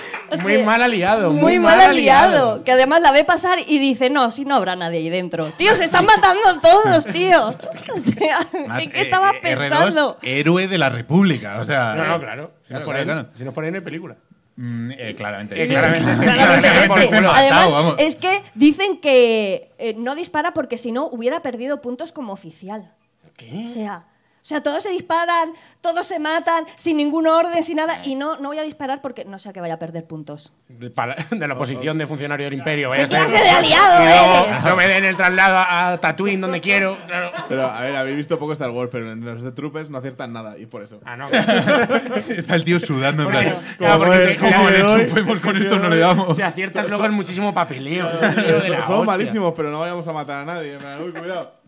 (laughs) (laughs) Muy Sí. mal aliado. Muy, mal aliado. Que además la ve pasar y dice, no, si no habrá nadie ahí dentro. Tío, se están matando todos, tío. (laughs) O sea, Más, ¿en qué eh, estabas eh, R2, pensando? héroe de la República. O sea. No, no, claro. Si no Claro, es claro, si no por él, no hay película. Mm, eh, claramente. Eh, claramente. Claramente este. Además, vamos. es que dicen que eh, no dispara porque si no hubiera perdido puntos como oficial. ¿Qué? O sea, o sea, todos se disparan, todos se matan, sin ningún orden, sin nada. Y no, no voy a disparar porque no sé que vaya a perder puntos. De, para- (laughs) de la posición de funcionario del imperio. vaya a ¿Qué ser- clase de aliado Y luego eres? No me den el traslado a, a Tatooine donde quiero. Claro. Pero, a ver, habéis visto poco Star Wars, pero en los de Troopers no aciertan nada, y por eso. Ah, no. (laughs) Está el tío sudando en plan. Claro, porque Como le le doy- Enchufemos con esto, no le damos. Si aciertas luego es muchísimo papeleo. (laughs) Son- De la Somos hostia. malísimos, pero no vayamos a matar a nadie. en plan, Uy, cuidado.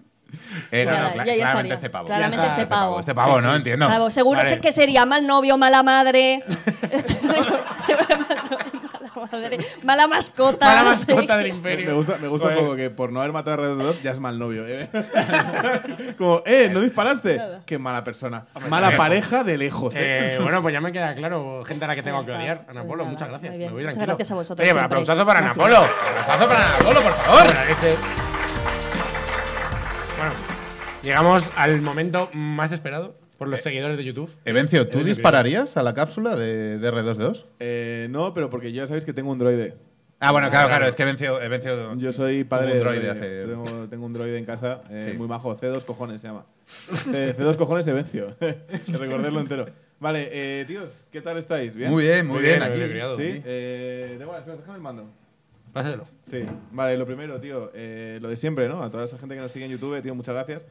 Eh, no, Ya, no, ya, cla- ya claramente estaría. este pavo. Claramente Ya está, este pavo. Este pavo, ¿no? Entiendo. Claro, seguro Vale. sé que sería mal novio, mala madre. mala (laughs) madre, mala mascota. Mala mascota sí. del imperio. Me gusta, me gusta un poco que por no haber matado a R2 ya es mal novio. ¿eh? (laughs) Como, eh, ¿no disparaste? Qué mala persona. Mala lejos. pareja de lejos. ¿eh? Eh, (laughs) bueno, pues ya me queda claro, gente a la que tengo Ya que odiar. Ana Pues Polo, nada, muchas gracias. Me voy Muchas tranquilo. gracias a vosotros Oye, siempre. aplausazo para Ana Gracias. Polo. Aplausazo para Ana Polo, por favor. Llegamos al momento más esperado por los seguidores de YouTube. Evencio, ¿tú dispararías a la cápsula de, de R2D2? Eh, no, pero porque ya sabéis que tengo un droide. Ah, bueno, claro, claro, es que Evencio. Evencio Yo soy padre de un droide hace- Tengo, tengo un droide en casa, eh, Sí. muy majo. C2 cojones se llama. Eh, C2 cojones Evencio. (laughs) recordarlo entero. Vale, eh, tíos, ¿qué tal estáis? ¿Bien? Muy bien, muy, Muy bien, bien, aquí. muy. Sí, eh, de buenas, espera, déjame el mando. Pásalo. Sí, vale, lo primero, tío, eh, lo de siempre, ¿no? A toda esa gente que nos sigue en YouTube, tío, muchas gracias.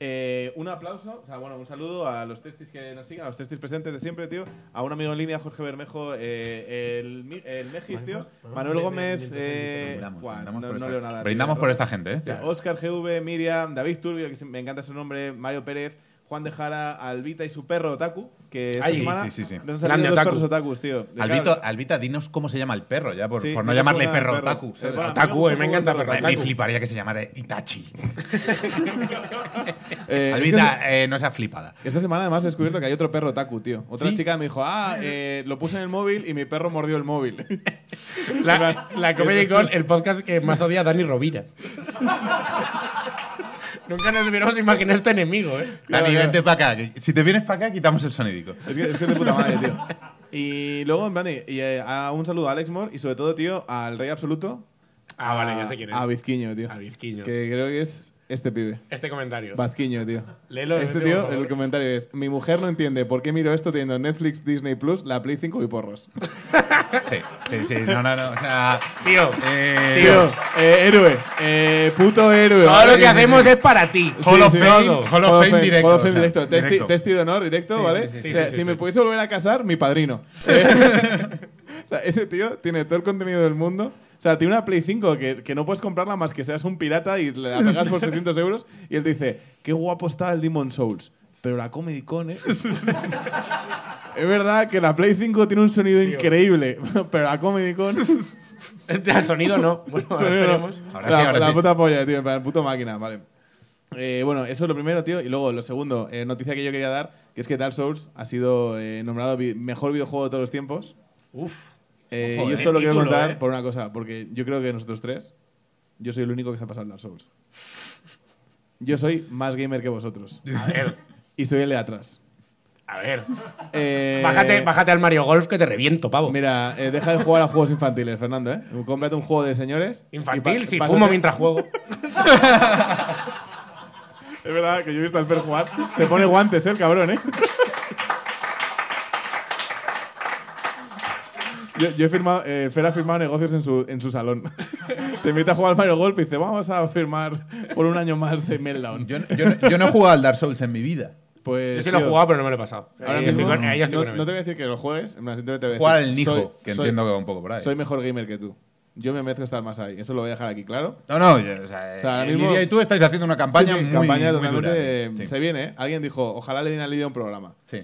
Eh, un aplauso, o sea, bueno, un saludo a los testis que nos siguen, a los testis presentes de siempre, tío. A un amigo en línea, Jorge Bermejo, eh, el, el Megis, tío. Manuel Gómez, eh, buah, no, por no esta- leo nada. tío. brindamos por esta gente, ¿eh? Oscar GV, Miriam, David Turbio, que me encanta su nombre, Mario Pérez, Juan de Jara, Albita y su perro Otaku, que esta Ay, semana sí, sí, sí. nos han Grande salido dos Otaku. perros Otakus, tío. De Albito, cara- Albita, dinos cómo se llama el perro, ya, por, Sí, por no llamarle perro perro. otaku. Otaku, me eh, me encanta el perro Me otaku. fliparía que se llamara Itachi. (laughs) Eh, es que Albita, eh, no sea flipada. Esta semana además he descubierto que hay otro perro Taku, tío. Otra ¿Sí? chica me dijo, ah, eh, lo puse en el móvil y mi perro mordió el móvil. La, (laughs) la Comedy Con, (laughs) el podcast que más odia a Dani Rovira. Nunca nos hubiéramos imaginado este enemigo, ¿eh? Dani, claro. vente para acá. Si te vienes para acá, quitamos el sonidico. es, que, es que de puta madre, tío. (laughs) Y luego, en plan, y, eh, a un saludo a Alex Moore y sobre todo, tío, al Rey Absoluto. Ah, vale, ya sé quién es. A Vizquiño, tío. A Vizquiño. Que creo que es Este pibe. Este comentario. Vazquiño, tío. Léelo, este por tío, favor. el comentario es: Mi mujer no entiende por qué miro esto teniendo Netflix, Disney Plus, la Play 5 y porros. (laughs) Sí, sí, sí. No, no, no. O sea. Tío, eh, Tío, eh, héroe. Eh, puto héroe. todo lo que hacemos es para ti. Hall of Sí, sí, Fame, todo. Hall of Fame directo, Hall of Fame o sea, directo. Testi, directo. testi de honor directo, ¿vale? sí, sí, O sea, sí, sí, si sí. me pudiese volver a casar, mi padrino. Eh, (laughs) (laughs) o sea, ese tío tiene todo el contenido del mundo. O sea, tiene una Play 5 que, que no puedes comprarla más que seas un pirata y le la pagas por (laughs) 600 euros. Y él dice, qué guapo está el Demon Souls. Pero la Comedy Con, ¿eh? es verdad que la Play 5 tiene un sonido increíble. (laughs) pero la Comedy Con... El sonido no. Bueno, esperemos. Ahora la, sí, ahora la sí. puta polla, tío, la puta máquina, vale. Eh, bueno, eso es lo primero, tío. Y luego, lo segundo, eh, noticia que yo quería dar, que es que Dark Souls ha sido eh, nombrado vi- mejor videojuego de todos los tiempos. Uf. Eh, Ojo, y eh, esto lo quiero título, contar eh. por una cosa, porque yo creo que nosotros tres, yo soy el único que se ha pasado el Dark Souls. Yo soy más gamer que vosotros. A ver, Y soy el de atrás. a ver. Eh, Bájate, bájate al Mario Golf que te reviento, pavo. Mira, eh, deja de jugar a juegos infantiles, Fernando, ¿eh? Cómprate un juego de señores. Infantil, si fumo mientras juego. (laughs) Es verdad que yo he visto al Fer jugar. Se pone guantes, ¿eh? El cabrón, ¿eh? Yo, yo he firmado, eh, Fer ha firmado negocios en su, en su salón. (laughs) Te invita a jugar al Mario Golf y dice, vamos a firmar por un año más de Meltdown. Yo, yo- yo no he jugado al Dark Souls en mi vida. Pues, Yo sí lo he tío, jugado, pero no me lo he pasado. Ahora Ahí mismo, estoy con- ahí estoy no, no te voy a decir que lo juegues, en te voy a al decir, Nijo, soy- que soy- entiendo que va un poco por ahí. Soy mejor gamer que tú. Yo me merezco estar más ahí. Eso lo voy a dejar aquí, claro. No, no, yo- o sea, O sea, eh, mismo- Lidia y tú estáis haciendo una campaña Sí, sí, muy, campaña muy totalmente dura. de- Sí. Se viene, ¿eh? Alguien dijo, ojalá le den a Lidia un programa. Sí.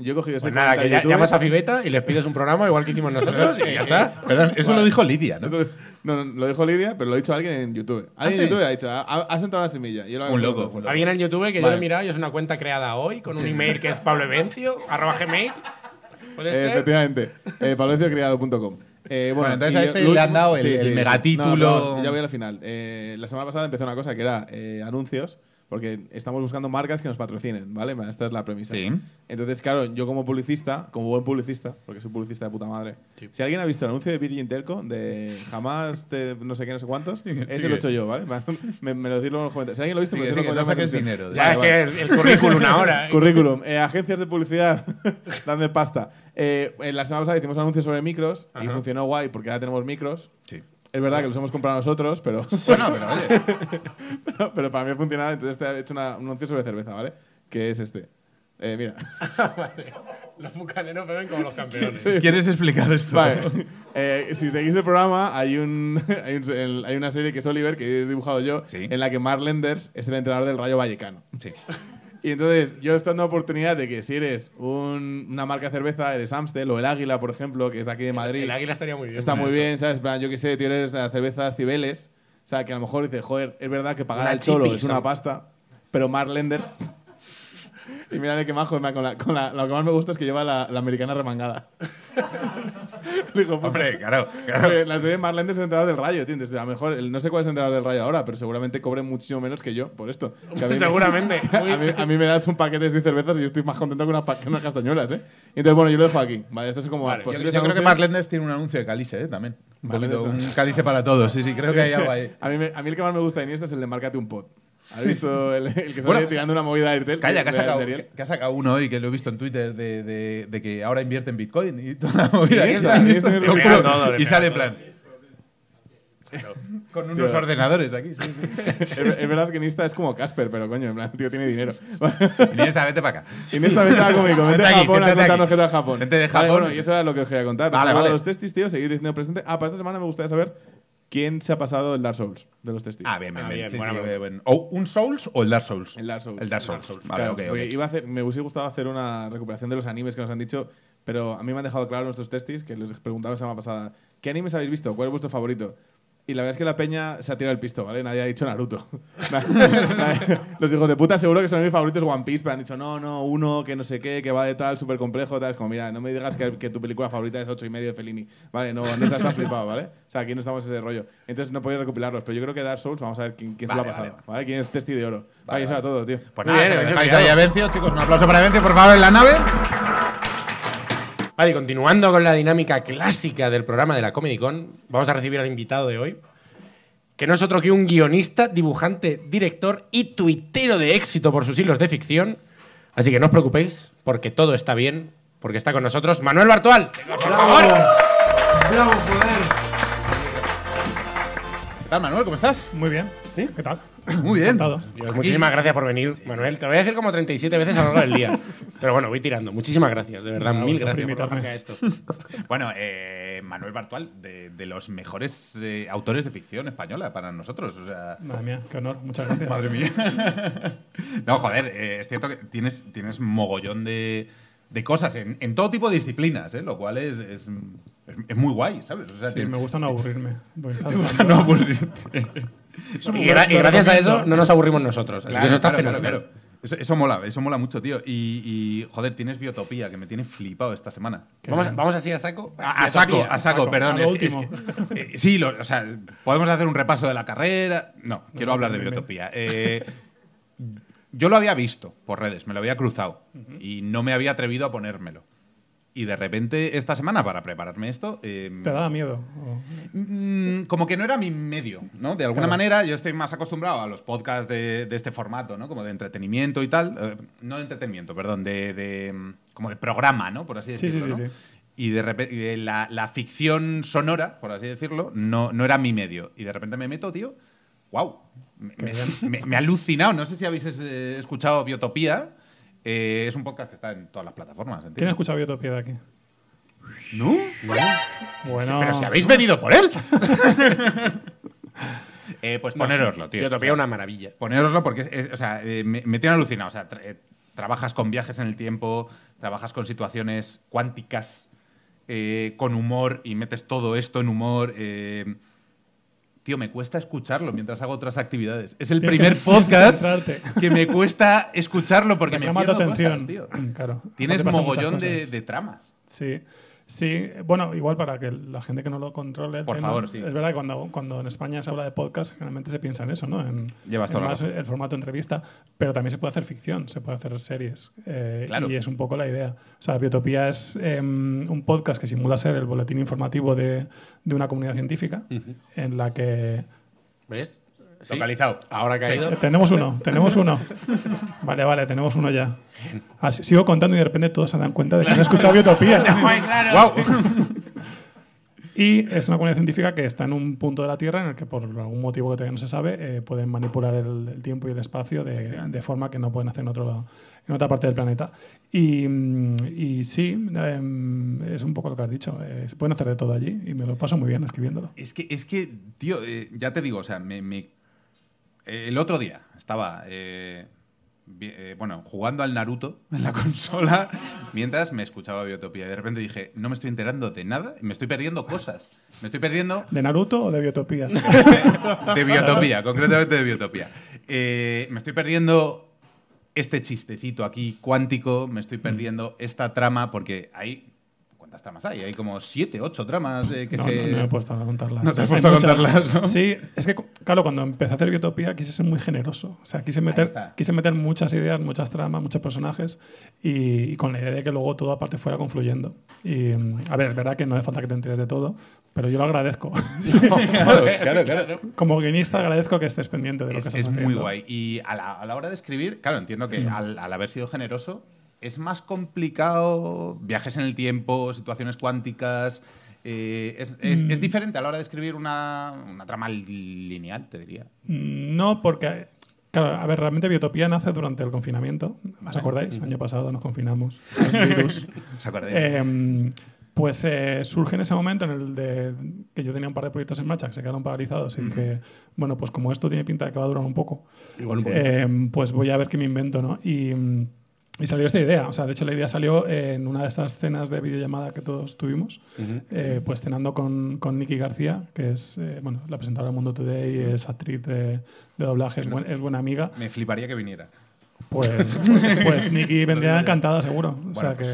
Yo he cogido ese Pues nada, que ya, llamas a Fibeta y les pides un programa igual que hicimos nosotros y ya (laughs) está. Perdón, eso lo dijo Lidia, ¿no? Eso- no, no, lo dijo Lidia, pero lo ha dicho alguien en YouTube. Alguien ¿Ah, en sí? YouTube ha dicho, ha, ha sentado una semilla. Y yo lo Un loco, un. Alguien en YouTube que yo Vale. lo he mirado y es una cuenta creada hoy con un email que es (laughs) pabloevencio, arroba gmail. ¿Puede Eh, ser? efectivamente. Eh, pablonciocriado.com. Eh, bueno, Bueno, entonces a yo- este lo le han último- dado el- el megatítulo. No, ya voy al final. Eh, la semana pasada empezó una cosa que era eh, anuncios, porque estamos buscando marcas que nos patrocinen, ¿vale? Esta es la premisa. Sí. Entonces, claro, yo como publicista, como buen publicista, porque soy publicista de puta madre, si alguien ha visto el anuncio de Virgin Telco de jamás te, no sé qué, no sé cuántos, ese sigue. lo he hecho yo, ¿vale? Me, me lo decís luego en los comentarios. Si alguien lo ha visto, me lo decís en no los comentarios. dinero. Ya Vale, es vale. que el, el currículum ahora. ¿eh? Currículum. Eh, agencias de publicidad. (laughs) Dame pasta. Eh, en la semana pasada hicimos un anuncio sobre micros y funcionó guay porque ahora tenemos micros. Sí. Es verdad que los hemos comprado nosotros, pero, (laughs) Bueno, pero oye. (laughs) pero para mí ha funcionado. Entonces te he hecho una- un anuncio sobre cerveza, ¿vale? Que es este. Eh, mira. (laughs) Los bucaneros beben como los campeones. ¿Quieres explicar esto? Vale. Eh, si seguís el programa, hay, un, hay, un- el- hay una serie que es Oliver, que he dibujado yo, Sí. en la que Mark Lenders es el entrenador del Rayo Vallecano. Sí. Y entonces yo estoy dando oportunidad de que si eres un- una marca de cerveza, eres Amstel o el Águila, por ejemplo, que es aquí de Madrid. El águila estaría muy bien. Está muy bien, ¿sabes? En plan, yo que sé, tienes las cervezas Cibeles. O sea, que a lo mejor dices, joder, es verdad que pagar al cholo es una pasta, pero Mark Lenders. Y mira qué majo, con la, con la- lo que más me gusta es que lleva la, la americana remangada. (laughs) Digo, puta. Hombre, claro, claro. Eh, La serie es el entrenador del Rayo, tío. Entonces, a lo mejor, el- no sé cuál es el entrenador del Rayo ahora, pero seguramente cobre muchísimo menos que yo por esto. Que a mí (laughs) me- Seguramente. (laughs) a, mí, a mí me das un paquete de cervezas y yo estoy más contento que, una que unas castañuelas, ¿eh? Entonces, bueno, yo lo dejo aquí. Vale, esto es como Vale, Yo, creo que anuncios. Mark Lenders tiene un anuncio de Calice, ¿eh? También. Un, poquito, un Calice para todos. Sí, sí, creo que hay algo ahí. A mí, me- a mí el que más me gusta de Iniesta es el de Márcate un pot. ¿Has visto el, el que sale Bueno, tirando una movida de Airtel? Calla, que ha, sacado, Ariel? que ha sacado uno hoy que lo he visto en Twitter de, de- de que ahora invierte en Bitcoin y toda la movida. Iniesta, esta, le pega juro. todo, y sale en plan. Con unos ordenadores aquí. Sí, sí. es, es verdad que Iniesta es como Casper, pero coño, en plan, tío, tiene dinero. Iniesta, vete para acá. Iniesta vete a cómico, vete Vente a aquí, Japón a siéntate contarnos aquí. qué tal Japón. Vente de Vale, Japón. bueno, y eso era lo que os quería contar. Vale, Vale, vale. los testis, tío, seguid diciendo presente. Ah, para esta semana me gustaría saber quién se ha pasado el Dark Souls de los testis. Ah, bien, bien, Ah, bien. bien, Sí, sí, bien. ¿O un Souls o el Dark Souls? El Dark Souls. El Dark Souls. Vale, Claro, ok, ok. porque iba a hacer, me hubiese gustado hacer una recuperación de los animes que nos han dicho, pero a mí me han dejado claro nuestros testis que les preguntaba la semana pasada, ¿qué animes habéis visto? ¿Cuál es vuestro favorito? Y la verdad es que la peña se ha tirado el pisto, ¿vale? Nadie ha dicho Naruto. (laughs) Los hijos de puta seguro que son mis favoritos One Piece, pero han dicho, no, no, uno que no sé qué, que va de tal, súper complejo, tal. Es como, mira, no me digas que, que tu película favorita es ocho y medio de Fellini. Vale, no, no estás tan flipado, ¿vale? O sea, aquí no estamos en ese rollo. Entonces no podéis recopilarlos, pero yo creo que Dark Souls, vamos a ver quién, quién se lo ha pasado, vale. ¿vale? ¿Quién es testi de oro? Vale, eso era todo, tío. Pues Muy nada, bien, se lo Evencio, dejáis cuidado. ahí a Vencio, chicos. Un aplauso para Vencio, por favor, en la nave. Vale, y continuando con la dinámica clásica del programa de la Comedy Con, vamos a recibir al invitado de hoy, que no es otro que un guionista, dibujante, director y tuitero de éxito por sus hilos de ficción. Así que no os preocupéis, porque todo está bien, porque está con nosotros Manuel Bartual. Por ¡Bravo! favor. ¡Bravo, joder! ¿Qué tal, Manuel? ¿Cómo estás? Muy bien. ¿Qué tal? (coughs) Muy bien. Dios, muchísimas gracias por venir, Manuel. Te lo voy a decir como 37 veces a lo largo del día. (laughs) Pero bueno, voy tirando. Muchísimas gracias, de verdad. Mil por gracias por invitarme. bajarme a esto. (laughs) Bueno, eh, Manuel Bartual, de, de los mejores eh, autores de ficción española para nosotros. O sea, Madre mía, qué honor. Muchas gracias. Madre mía. (laughs) no, joder, eh, es cierto que tienes, tienes mogollón de, de cosas en, en todo tipo de disciplinas, ¿eh? lo cual es, es, es- muy guay, ¿sabes? O sea, Sí, me gusta no aburrirme. Te gusta no aburrirte. Y, gra- y gracias a eso no nos aburrimos nosotros. Que eso está Claro. Eso, eso mola, eso mola mucho, tío. Y, y, joder, tienes Biotopía, que me tiene flipado esta semana. Vamos, vamos así a saco. A, a saco, a saco, perdón. a lo es que- es último. que- eh, sí, lo- o sea, podemos hacer un repaso de la carrera. No, quiero hablar de. Biotopía. Eh, yo lo había visto por redes, me lo había cruzado y no me había atrevido a ponérmelo. Y de repente, esta semana, para prepararme esto, eh, ¿Te daba miedo? O- Mm, como que no era mi medio, ¿no? De alguna Claro. manera yo estoy más acostumbrado a los podcasts de, de este formato, ¿no? Como de entretenimiento y tal. Eh, no de entretenimiento, perdón, de, de, mm, como de programa, ¿no? Por así Sí, sí, decirlo. sí, ¿no? sí. Y de repente la, la ficción sonora, por así decirlo, no, no era mi medio. Y de repente me meto, tío. ¡Wow! Me, me- me- me ha alucinado. No sé si habéis eh, escuchado Biotopía. Eh, es un podcast que está en todas las plataformas. ¿Quién ha ¿entiendes? escuchado Biotopía de aquí? ¿No? Bueno, Pero si habéis venido por él. (laughs) Eh, pues ponéroslo, tío. Biotopía, una maravilla. Ponéroslo porque es, es- o sea, eh, me, me tiene alucinado. O sea, tra- eh, trabajas con viajes en el tiempo, trabajas con situaciones cuánticas, eh, con humor y metes todo esto en humor. Tío, me cuesta escucharlo mientras hago otras actividades. Es el primer que (laughs) podcast que me cuesta escucharlo porque me tu pierdo atención. cosas, tío. Claro. Tienes mogollón de tramas. Sí. Sí, bueno, igual para que la gente que no lo controle. Por tema, favor, sí. Es verdad que cuando, cuando en España se habla de podcast, generalmente se piensa en eso, ¿no? En, Llevas en más el formato entrevista, pero también se puede hacer ficción, se puede hacer series. eh, Claro. Y es un poco la idea. O sea, Biotopía es em, un podcast que simula ser el boletín informativo de, de una comunidad científica, en la que. ¿Ves? Sí. Localizado. Ahora ha caído. Tenemos uno, tenemos uno. Vale, vale, tenemos uno ya. Así, sigo contando y de repente todos se dan cuenta de que han escuchado Biotopía. (laughs) claro. (laughs) Y es una comunidad científica que está en un punto de la Tierra en el que, por algún motivo que todavía no se sabe, eh, pueden manipular el, el tiempo y el espacio de, de forma que no pueden hacer en, otro, en otra parte del planeta. Y, mm, y sí, em, es un poco lo que has dicho. eh, se pueden hacer de todo allí y me lo paso muy bien escribiéndolo. Es que, es que tío, eh, ya te digo, o sea, me, me- el otro día estaba, eh, eh, bueno, jugando al Naruto (laughs) en la consola mientras me escuchaba Biotopía. Y de repente dije, no me estoy enterando de nada, me estoy perdiendo cosas. Me estoy perdiendo (laughs) ¿De Naruto o de Biotopía? (laughs) de Biotopía, concretamente de Biotopía. Eh, me estoy perdiendo este chistecito aquí cuántico, me estoy perdiendo esta trama, porque hay. ¿Cuántas tramas hay? Hay como siete, ocho tramas eh, que no, se. no, no me he puesto a contarlas. No te has puesto a contarlas, ¿no? Sí, es que, claro, cuando empecé a hacer Biotopía quise ser muy generoso. O sea, quise meter, quise meter muchas ideas, muchas tramas, muchos personajes y, y con la idea de que luego todo aparte fuera confluyendo. Y, mm, a ver, es verdad que no hace falta que te enteres de todo, pero yo lo agradezco. (laughs) Sí. (laughs) claro, claro, claro. Como guionista agradezco que estés pendiente de lo Es, que estás es muy haciendo. guay. Y a la, a la hora de escribir, claro, entiendo que al, al haber sido generoso, es más complicado viajes en el tiempo, situaciones cuánticas. eh, es, es- Mm. es diferente a la hora de escribir una, una trama lineal, te diría. Mm, No, porque, claro, a ver, realmente Biotopía nace durante el confinamiento. ¿Os acordáis? Año pasado nos confinamos. (laughs) El virus. ¿Os acordáis? Eh, pues eh, surge en ese momento en el de que yo tenía un par de proyectos en marcha que se quedaron paralizados y dije, bueno, pues como esto tiene pinta de que va a durar un poco, Igual un poquito. eh, pues voy a ver qué me invento, ¿no? Y, mm, y salió esta idea. O sea, de hecho, la idea salió en una de estas cenas de videollamada que todos tuvimos, eh, pues cenando con, con Nicky García, que es eh, bueno, la presentadora de Mundo Today, es actriz de, de doblaje, es, buen- es buena amiga. Me fliparía que viniera. Pues, (laughs) pues Nicky vendría encantada, seguro. O sea, pues.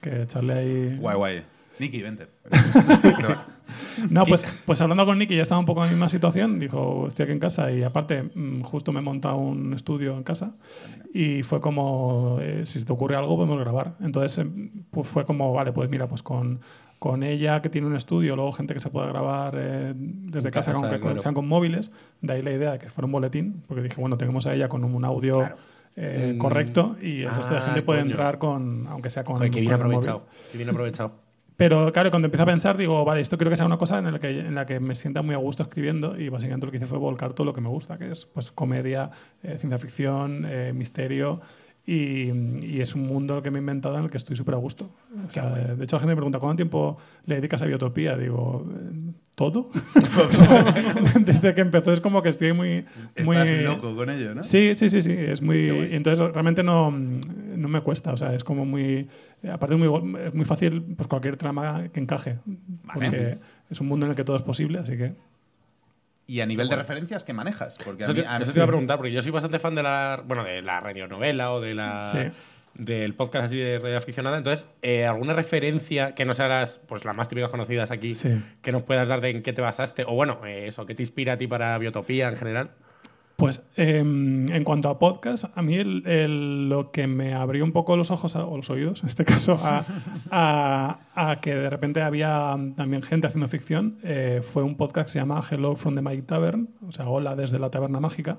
que, que echarle ahí. Guay, guay. Nicky, vente. (laughs) No, pues, pues hablando con Nicky ya estaba un poco en la misma situación. Dijo, estoy aquí en casa y aparte mm, justo me he montado un estudio en casa y fue como, eh, si se te ocurre algo podemos grabar. Entonces eh, pues fue como, vale, pues mira, pues con con ella que tiene un estudio, luego gente que se pueda grabar eh, desde casa, casa, aunque claro. sean con móviles. De ahí la idea de que fuera un boletín, porque dije, bueno, tenemos a ella con un audio eh, Mm. correcto y el resto de Ah, gente puede coño. entrar con, aunque sea con, Joder, que bien aprovechado. Que bien aprovechado. Pero claro, cuando empecé a pensar, digo, vale, esto creo que sea una cosa en la que, en la que me sienta muy a gusto escribiendo y básicamente lo que hice fue volcar todo lo que me gusta, que es pues comedia, eh, ciencia ficción, eh, misterio y, y es un mundo que me he inventado en el que estoy súper a gusto. O sea, de hecho, la gente me pregunta, ¿cuánto tiempo le dedicas a Biotopía? Digo, eh, ¿todo? (laughs) (laughs) Desde que empezó es como que estoy muy... muy Estás loco con ello, ¿no? Sí, sí, sí, sí. Es muy. entonces realmente no, no me cuesta. O sea, es como muy. Aparte es muy, es muy fácil pues cualquier trama que encaje. Porque es un mundo en el que todo es posible, así que. Y a nivel de referencias, ¿qué manejas? Porque a Eso mí, te, a mí- eso te iba a preguntar, porque yo soy bastante fan de la, bueno, de la radionovela o de la, Sí. del podcast así de radio aficionada. Entonces, eh, ¿alguna referencia que no sea las, pues, las más típicas conocidas aquí Sí. que nos puedas dar de en qué te basaste? O bueno, eh, eso, ¿qué te inspira a ti para Biotopía en general? Pues em, en cuanto a podcast, a mí el- el- lo que me abrió un poco los ojos, a- o los oídos en este caso, a, a- a que de repente había también gente haciendo ficción, eh, fue un podcast que se llama Hello from the Magic Tavern, o sea, Hola desde la Taberna Mágica,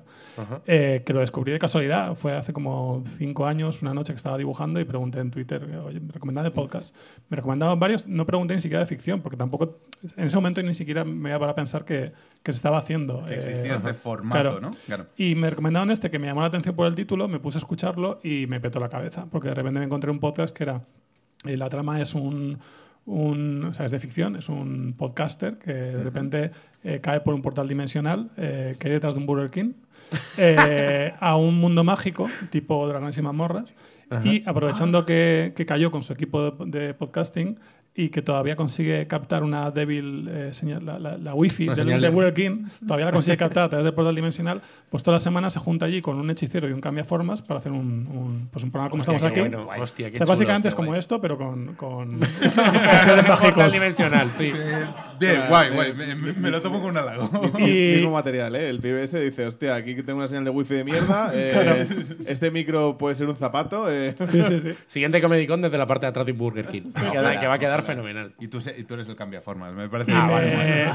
eh, que lo descubrí de casualidad. Fue hace como cinco años, una noche que estaba dibujando y pregunté en Twitter, oye, ¿me recomendad de podcast? Me recomendaban varios, no pregunté ni siquiera de ficción, porque tampoco, en ese momento ni siquiera me iba para pensar que, que se estaba haciendo. que eh, existía este formato, Claro. ¿no? Claro. Y me recomendaron este que me llamó la atención por el título, me puse a escucharlo y me petó la cabeza, porque de repente me encontré un podcast que era, eh, la trama es un, un, o sea, es de ficción, es un podcaster que de repente eh, cae por un portal dimensional eh, que hay detrás de un Burger King (laughs) eh, a un mundo mágico, tipo Dragones y Mazmorras, y aprovechando que, que cayó con su equipo de, de podcasting y que todavía consigue captar una débil eh, señal, la, la, la wifi del señal de de- Burger King, todavía la consigue captar a través del portal dimensional, pues toda la semana se junta allí con un hechicero y un cambiaformas para hacer un, un, pues un programa como estamos aquí. bueno, hostia, o sea, chulo, básicamente qué es como guay. esto, pero con, con (laughs) Portal mágicos. dimensional, sí. Bien, guay, guay. Me, me- me lo tomo con un halago. (laughs) Y- Mismo material, ¿eh? El pibe ese dice, hostia, aquí tengo una señal de wifi de mierda, (laughs) eh, este micro puede ser un zapato, eh. Sí, sí, sí. Siguiente Comedy Con desde la parte de atrás de Burger King. que, queda- que va a quedar fenomenal. Y tú, se- y tú eres el cambiaformas. Me parece. Y, Ah, me, vale,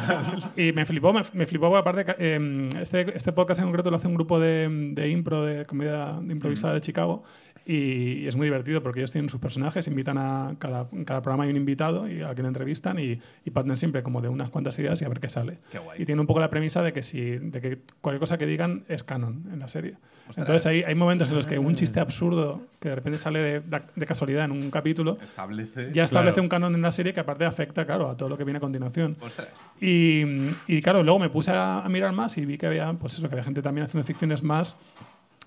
(laughs) y me flipó, me, me flipó aparte eh, este, este podcast en concreto lo hace un grupo de, de impro, de comedia de improvisada de Chicago y, es muy divertido porque ellos tienen sus personajes, invitan a cada, en cada programa hay un invitado y a quien entrevistan y, y parten siempre como de unas cuantas ideas y a ver qué sale. Qué guay. Y tiene un poco la premisa de que, si, de que cualquier cosa que digan es canon en la serie. Entonces hay, hay momentos en los que un chiste absurdo que de repente sale de, de casualidad en un capítulo Establece. ya establece Claro. un canon en la serie que aparte afecta, claro, a todo lo que viene a continuación. Ostras. Y, y claro, luego me puse a, a mirar más y vi que había, pues eso, que había gente también haciendo ficciones más.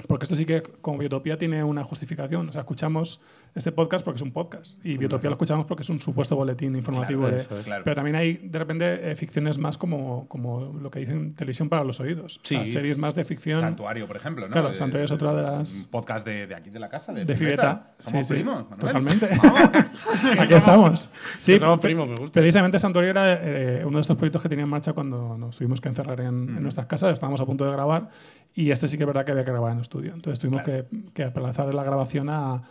Porque esto sí que, como Biotopía, tiene una justificación. O sea, escuchamos este podcast porque es un podcast. Y Biotopía lo escuchamos porque es un supuesto boletín informativo. Claro, de- eso es. Claro. Pero también hay, de repente, eh, ficciones más como, como lo que dicen televisión para los oídos. O sea, Sí. series más de ficción. Santuario, por ejemplo, ¿no? Claro, Eh, Santuario es otra de las- Un podcast de, de aquí de la casa, de, de Fibeta. Somos sí, sí. primos, Manuel. Totalmente. (laughs) (laughs) Aquí estamos. Sí, Somos primos, me gusta. Precisamente Santuario era eh, uno de estos proyectos que tenía en marcha cuando nos tuvimos que encerrar en, en nuestras casas. Estábamos a punto de grabar y este sí que es verdad que había que grabar en estudio. Entonces tuvimos que, que aplazar la grabación a,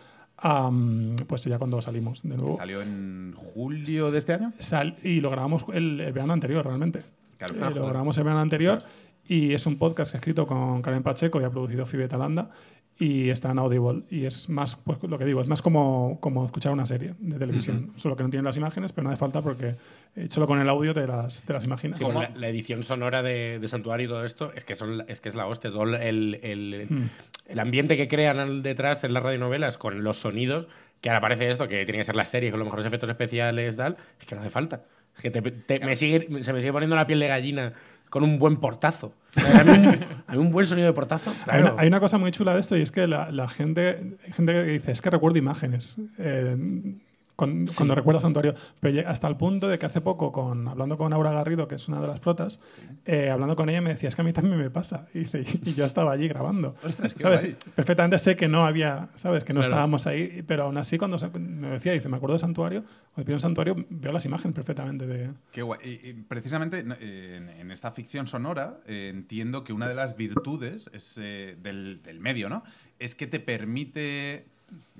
mm, pues ya cuando salimos de nuevo. Salió en julio de este año. Sal- y lo grabamos el, el verano anterior, realmente. Claro. Eh, lo grabamos el verano anterior y es un podcast escrito con Karen Pacheco y ha producido Fibe Talanda y está en Audible. Y es más, pues lo que digo, es más como, como escuchar una serie de televisión. Solo que no tienen las imágenes, pero no hace falta porque eh, solo con el audio te las, te las imaginas. Sí, la, la edición sonora de, de Santuario y todo esto es que, son, es que es la hostia. Todo el, el, Hmm. el ambiente que crean al detrás en las radionovelas con los sonidos, que ahora parece esto, que tiene que ser la serie con los mejores efectos especiales, tal, es que no hace falta. Es que te- te- me sigue, se me sigue poniendo la piel de gallina con un buen portazo. Mí (laughs) un, buen sonido de portazo. Hay, una, hay una cosa muy chula de esto y es que la, la gente, hay gente que dice, es que recuerdo imágenes. eh, con- Cuando recuerda Santuario, pero hasta el punto de que hace poco, con, hablando con Aura Garrido, que es una de las protas, eh, hablando con ella me decía, es que a mí también me pasa. (laughs) Y, dice, y yo estaba allí grabando. Perfectamente sé que no había, ¿sabes? Que no Claro. estábamos ahí, pero aún así cuando me decía, dice, me acuerdo de Santuario, cuando pienso en Santuario veo las imágenes perfectamente de... Qué guay. Y, y precisamente en, en esta ficción sonora eh, entiendo que una de las virtudes es, eh, del, del medio, ¿no? Es que te permite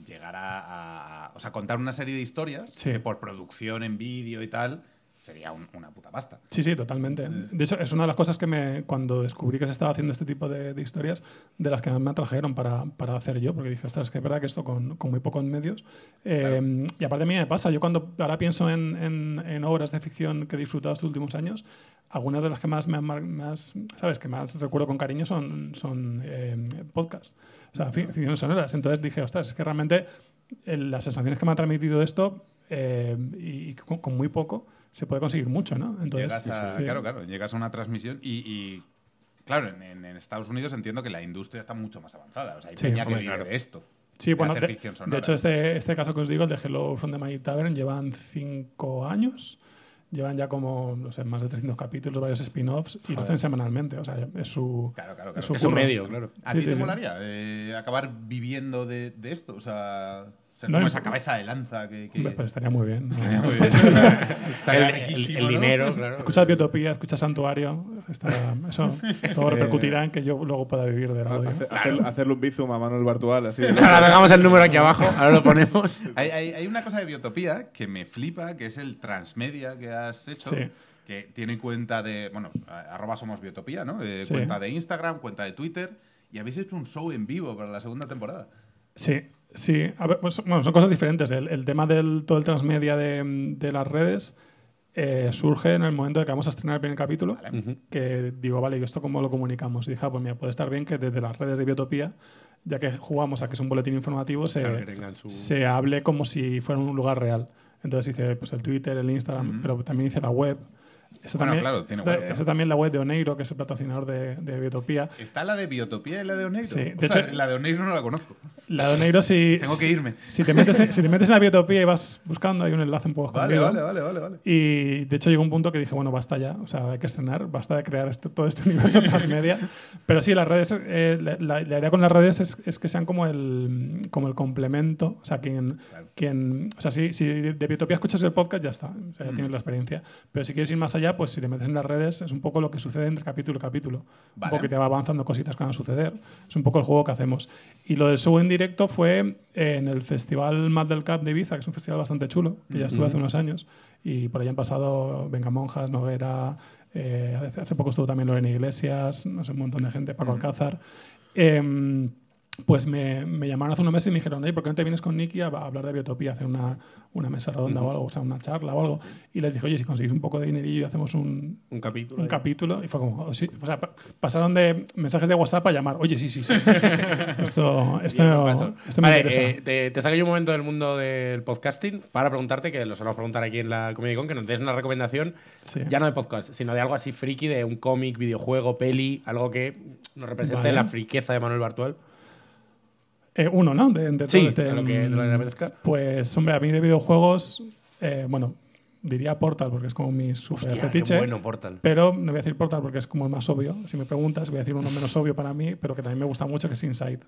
llegar a, a- O sea, contar una serie de historias Sí. que por producción en vídeo y tal sería un- una puta pasta. Sí, sí, totalmente. De hecho, es una de las cosas que me, cuando descubrí que se estaba haciendo este tipo de, de historias, de las que más me atrajeron para, para hacer yo, porque dije, ostras, es que es verdad que esto con, con muy pocos medios. eh, Y aparte a mí me pasa, yo cuando ahora pienso en, en- en obras de ficción que he disfrutado estos últimos años, algunas de las que más me más, sabes, que más recuerdo con cariño son, son eh, podcasts, o sea, fic- ficciones sonoras. Entonces dije, ostras, es que realmente eh, las sensaciones que me ha transmitido esto eh, y y con, con muy poco se puede conseguir mucho, ¿no? Entonces, llegas a, sí. Claro, claro, llegas a una transmisión y, y, claro, en, Estados Unidos entiendo que la industria está mucho más avanzada. O sea, hay Sí, peña que vive claro. de esto. Sí, de bueno, hacer de, ficción de sonora. hecho, este, este caso que os digo, el de Hello from the Mighty Tavern, llevan cinco años. Llevan ya como, no sé, más de 300 capítulos, varios spin-offs y lo hacen semanalmente. O sea, es su. Claro, claro, claro. Es su Es medio, claro. ¿A Sí, ti sí, te sí. molaría eh, acabar viviendo de, de esto? O sea, ser No, como esa cabeza de lanza que... pues estaría muy bien. ¿no? Muy bien. (laughs) Estaría El, el- riquísimo, el ¿no? dinero, claro. Escuchas Biotopía, escuchas Santuario. estará- eso (laughs) todo repercutirá en que yo luego pueda vivir. Hacer- hacer- hacerle un bizum a Manuel Bartual, así. de- (laughs) Ahora dejamos el número aquí abajo, ahora lo ponemos. Hay, hay- hay una cosa de Biotopía que me flipa, que es el transmedia que has hecho. Sí. Que tiene cuenta de. Bueno, arroba somos Biotopía, ¿no? Eh, Sí. Cuenta de Instagram, cuenta de Twitter. Y habéis hecho un show en vivo para la segunda temporada. Sí, sí. A ver, pues, bueno, son cosas diferentes. El, el tema del todo el transmedia de, de las redes eh, surge en el momento de que vamos a estrenar el primer capítulo. Que digo, vale, ¿y esto cómo lo comunicamos? Y dije, ah, pues mira, puede estar bien que desde las redes de Biotopía, ya que jugamos a que es un boletín informativo, se, Claro, su- se hable como si fuera un lugar real. Entonces hice pues, el Twitter, el Instagram, pero también hice la web. Está Bueno, también, claro, tiene está- web, está también la web de Oneiro, que es el patrocinador de, de Biotopía. ¿Está la de Biotopía y la de Oneiro? Sí, de Ostras, hecho- la de Oneiro no la conozco. La de Oneiro, si, Tengo que irme. Si te, metes en, si te metes en la biotopía y vas buscando, hay un enlace un poco escondido. vale, vale, vale, vale. Y de hecho llegó un punto que dije, bueno, basta ya, o sea, hay que estrenar, basta de crear este- todo este (laughs) universo transmedia. Pero sí, las redes, eh, la, la- la idea con las redes es, es que sean como el, como el complemento, o sea, quien, Claro. quien o sea, si, si de Biotopía escuchas el podcast, ya está, o sea, ya Mm. tienes la experiencia. Pero si quieres ir más allá, pues si te metes en las redes, es un poco lo que sucede entre capítulo y capítulo. Vale. Un poco que te va avanzando cositas que van a suceder. Es un poco el juego que hacemos. Y lo del show en directo fue eh, en el festival Mad del Cap de Ibiza, que es un festival bastante chulo, que ya estuve hace unos años. Y por ahí han pasado Venga Monjas, Noguera, eh, hace, poco estuvo también Lorena Iglesias, no sé, un montón de gente, Paco Alcázar. Em, pues me, me llamaron hace unos meses y me dijeron, ¿por qué no te vienes con Nicky a, a hablar de biotopía, a hacer una, una mesa redonda o algo, o sea, una charla o algo? Y les dije, oye, si conseguís un poco de dinerillo y hacemos un, Un capítulo. un capítulo y fue como, oh, sí. O sea, pa- pasaron de mensajes de WhatsApp a llamar, oye, sí, sí, sí. sí. (laughs) esto esto, esto me Vale, interesa. eh, te, te saqué yo un momento del mundo del podcasting para preguntarte, que lo solemos preguntar aquí en la Comic Con, que nos des una recomendación, Sí. ya no de podcast, sino de algo así friki, de un cómic, videojuego, peli, algo que nos represente Vale. la friqueza de Manuel Bartual. Eh, uno, ¿no? De, de Sí, todo este, de lo que- de lo que apetezca. Pues, hombre, a mí de videojuegos, eh, bueno, diría Portal porque es como mi super Hostia, fetiche. qué bueno, Portal. Pero no voy a decir Portal porque es como el más obvio. Si me preguntas, voy a decir uno menos obvio para mí, pero que también me gusta mucho, que es Inside.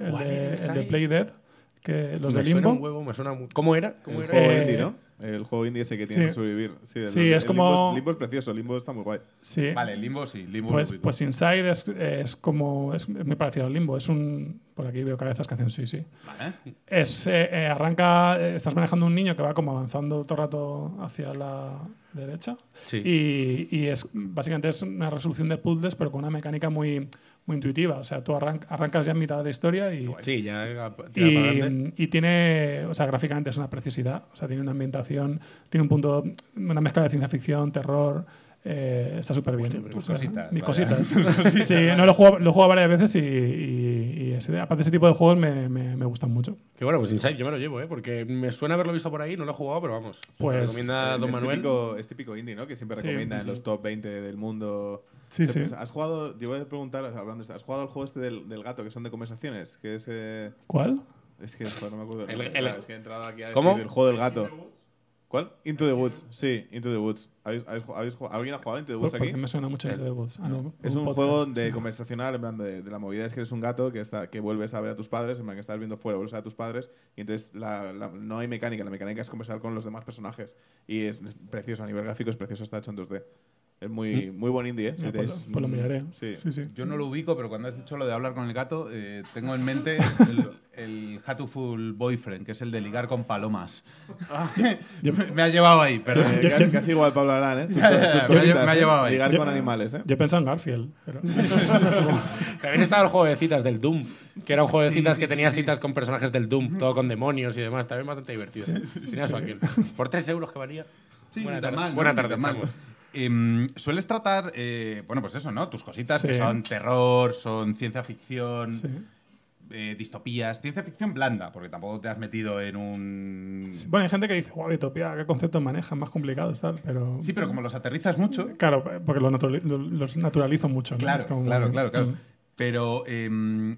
El ¿Cuál de, es el de Inside? Play Dead, que los me de suena Limbo. un huevo, me suena un- ¿Cómo era? ¿Cómo El era? juego Eh, indie, ¿no? El juego indie ese que tienes sí. que sobrevivir. Sí, Sí, el es Limbo como- Limbo es precioso, Limbo está muy guay. Sí. Vale, Limbo sí, Limbo Pues, pues Inside es, es como. Es muy parecido al limbo. Es un. Por aquí veo cabezas que hacen sí, sí. Vale. Es, eh, eh, arranca. eh, estás manejando un niño que va como avanzando todo el rato hacia la derecha. Sí. Y, y es básicamente es una resolución de puzzles, pero con una mecánica muy, muy intuitiva. O sea, tú arran- arrancas ya en mitad de la historia y. Sí, ya. Y, y tiene, o sea, gráficamente es una preciosidad, o sea, tiene una ambientación, tiene un punto, una mezcla de ciencia ficción, terror, eh, está súper bien. tus sea, cositas, Mis (laughs) cositas. sí, no, lo jugado, lo he jugado varias veces y, y- y ese- aparte ese tipo de juegos me, me, me gustan mucho. Que bueno, pues Inside yo me lo llevo, ¿eh? Porque me suena haberlo visto por ahí, no lo he jugado, pero vamos. Pues- Pues, recomienda Don es, Manuel. Típico, es típico indie, ¿no? Que siempre Sí. recomienda en los top 20 del mundo. Sí, O sea, sí. pues, ¿Has jugado, yo voy a preguntar, hablando de esto, ¿has jugado al juego este del, del gato que son de conversaciones? Que es. eh, ¿Cuál? es que joder, no me acuerdo. El- el- claro, es que he entrado aquí a ¿Cómo? decir el juego del gato. ¿Cuál? Into the Woods. Sí, Into the Woods. ¿Habéis, habéis, ¿Alguien ha jugado Into the ¿Por, Woods aquí? porque me suena mucho Into the Woods. Ah, no, Es un podcast, juego de sí. conversacional, en plan de, de la movida es que eres un gato que, está, que vuelves a ver a tus padres, en plan que estás viendo fuera, vuelves a ver a tus padres, y entonces la- la- no hay mecánica, la mecánica es conversar con los demás personajes. Y es, es precioso, a nivel gráfico es precioso, está hecho en 2D. Es muy, muy buen indie, ¿eh? Te- pues, lo, pues lo miraré. Sí. Sí, sí. Yo no lo ubico, pero cuando has dicho lo de hablar con el gato, eh, tengo en mente (laughs) el, el Hatuful Boyfriend, que es el de ligar con palomas. (laughs) me, me ha llevado ahí, perdón. Eh, casi, casi igual Pablo Arán, ¿eh? (laughs) Tus- Ya, ya, tus ya, cositas, me ha- me ha ¿eh? llevado ahí. Ligar Yo- con animales, ¿eh? Yo he pensado en Garfield. Pero... También estaba el juego de citas del Doom, que era un juego de Sí, citas sí, que sí, tenía sí. citas con personajes del Doom, todo con demonios y demás. También bastante divertido. Por 3 euros que valía. Sí, Buena tarde. mal. Buena tarde, tan mal. Em, sueles tratar, eh, bueno, pues eso, ¿no? Tus cositas que son terror, son ciencia ficción, Sí. eh, distopías, ciencia ficción blanda, porque tampoco te has metido en un... Sí, Bueno, hay gente que dice, wow, Utopía, ¿qué conceptos manejan? Más complicados, tal, pero... Sí, pero como los aterrizas mucho, Claro, porque los naturalizo mucho. ¿no? Claro, como- claro, claro, claro. Mm. Pero, em,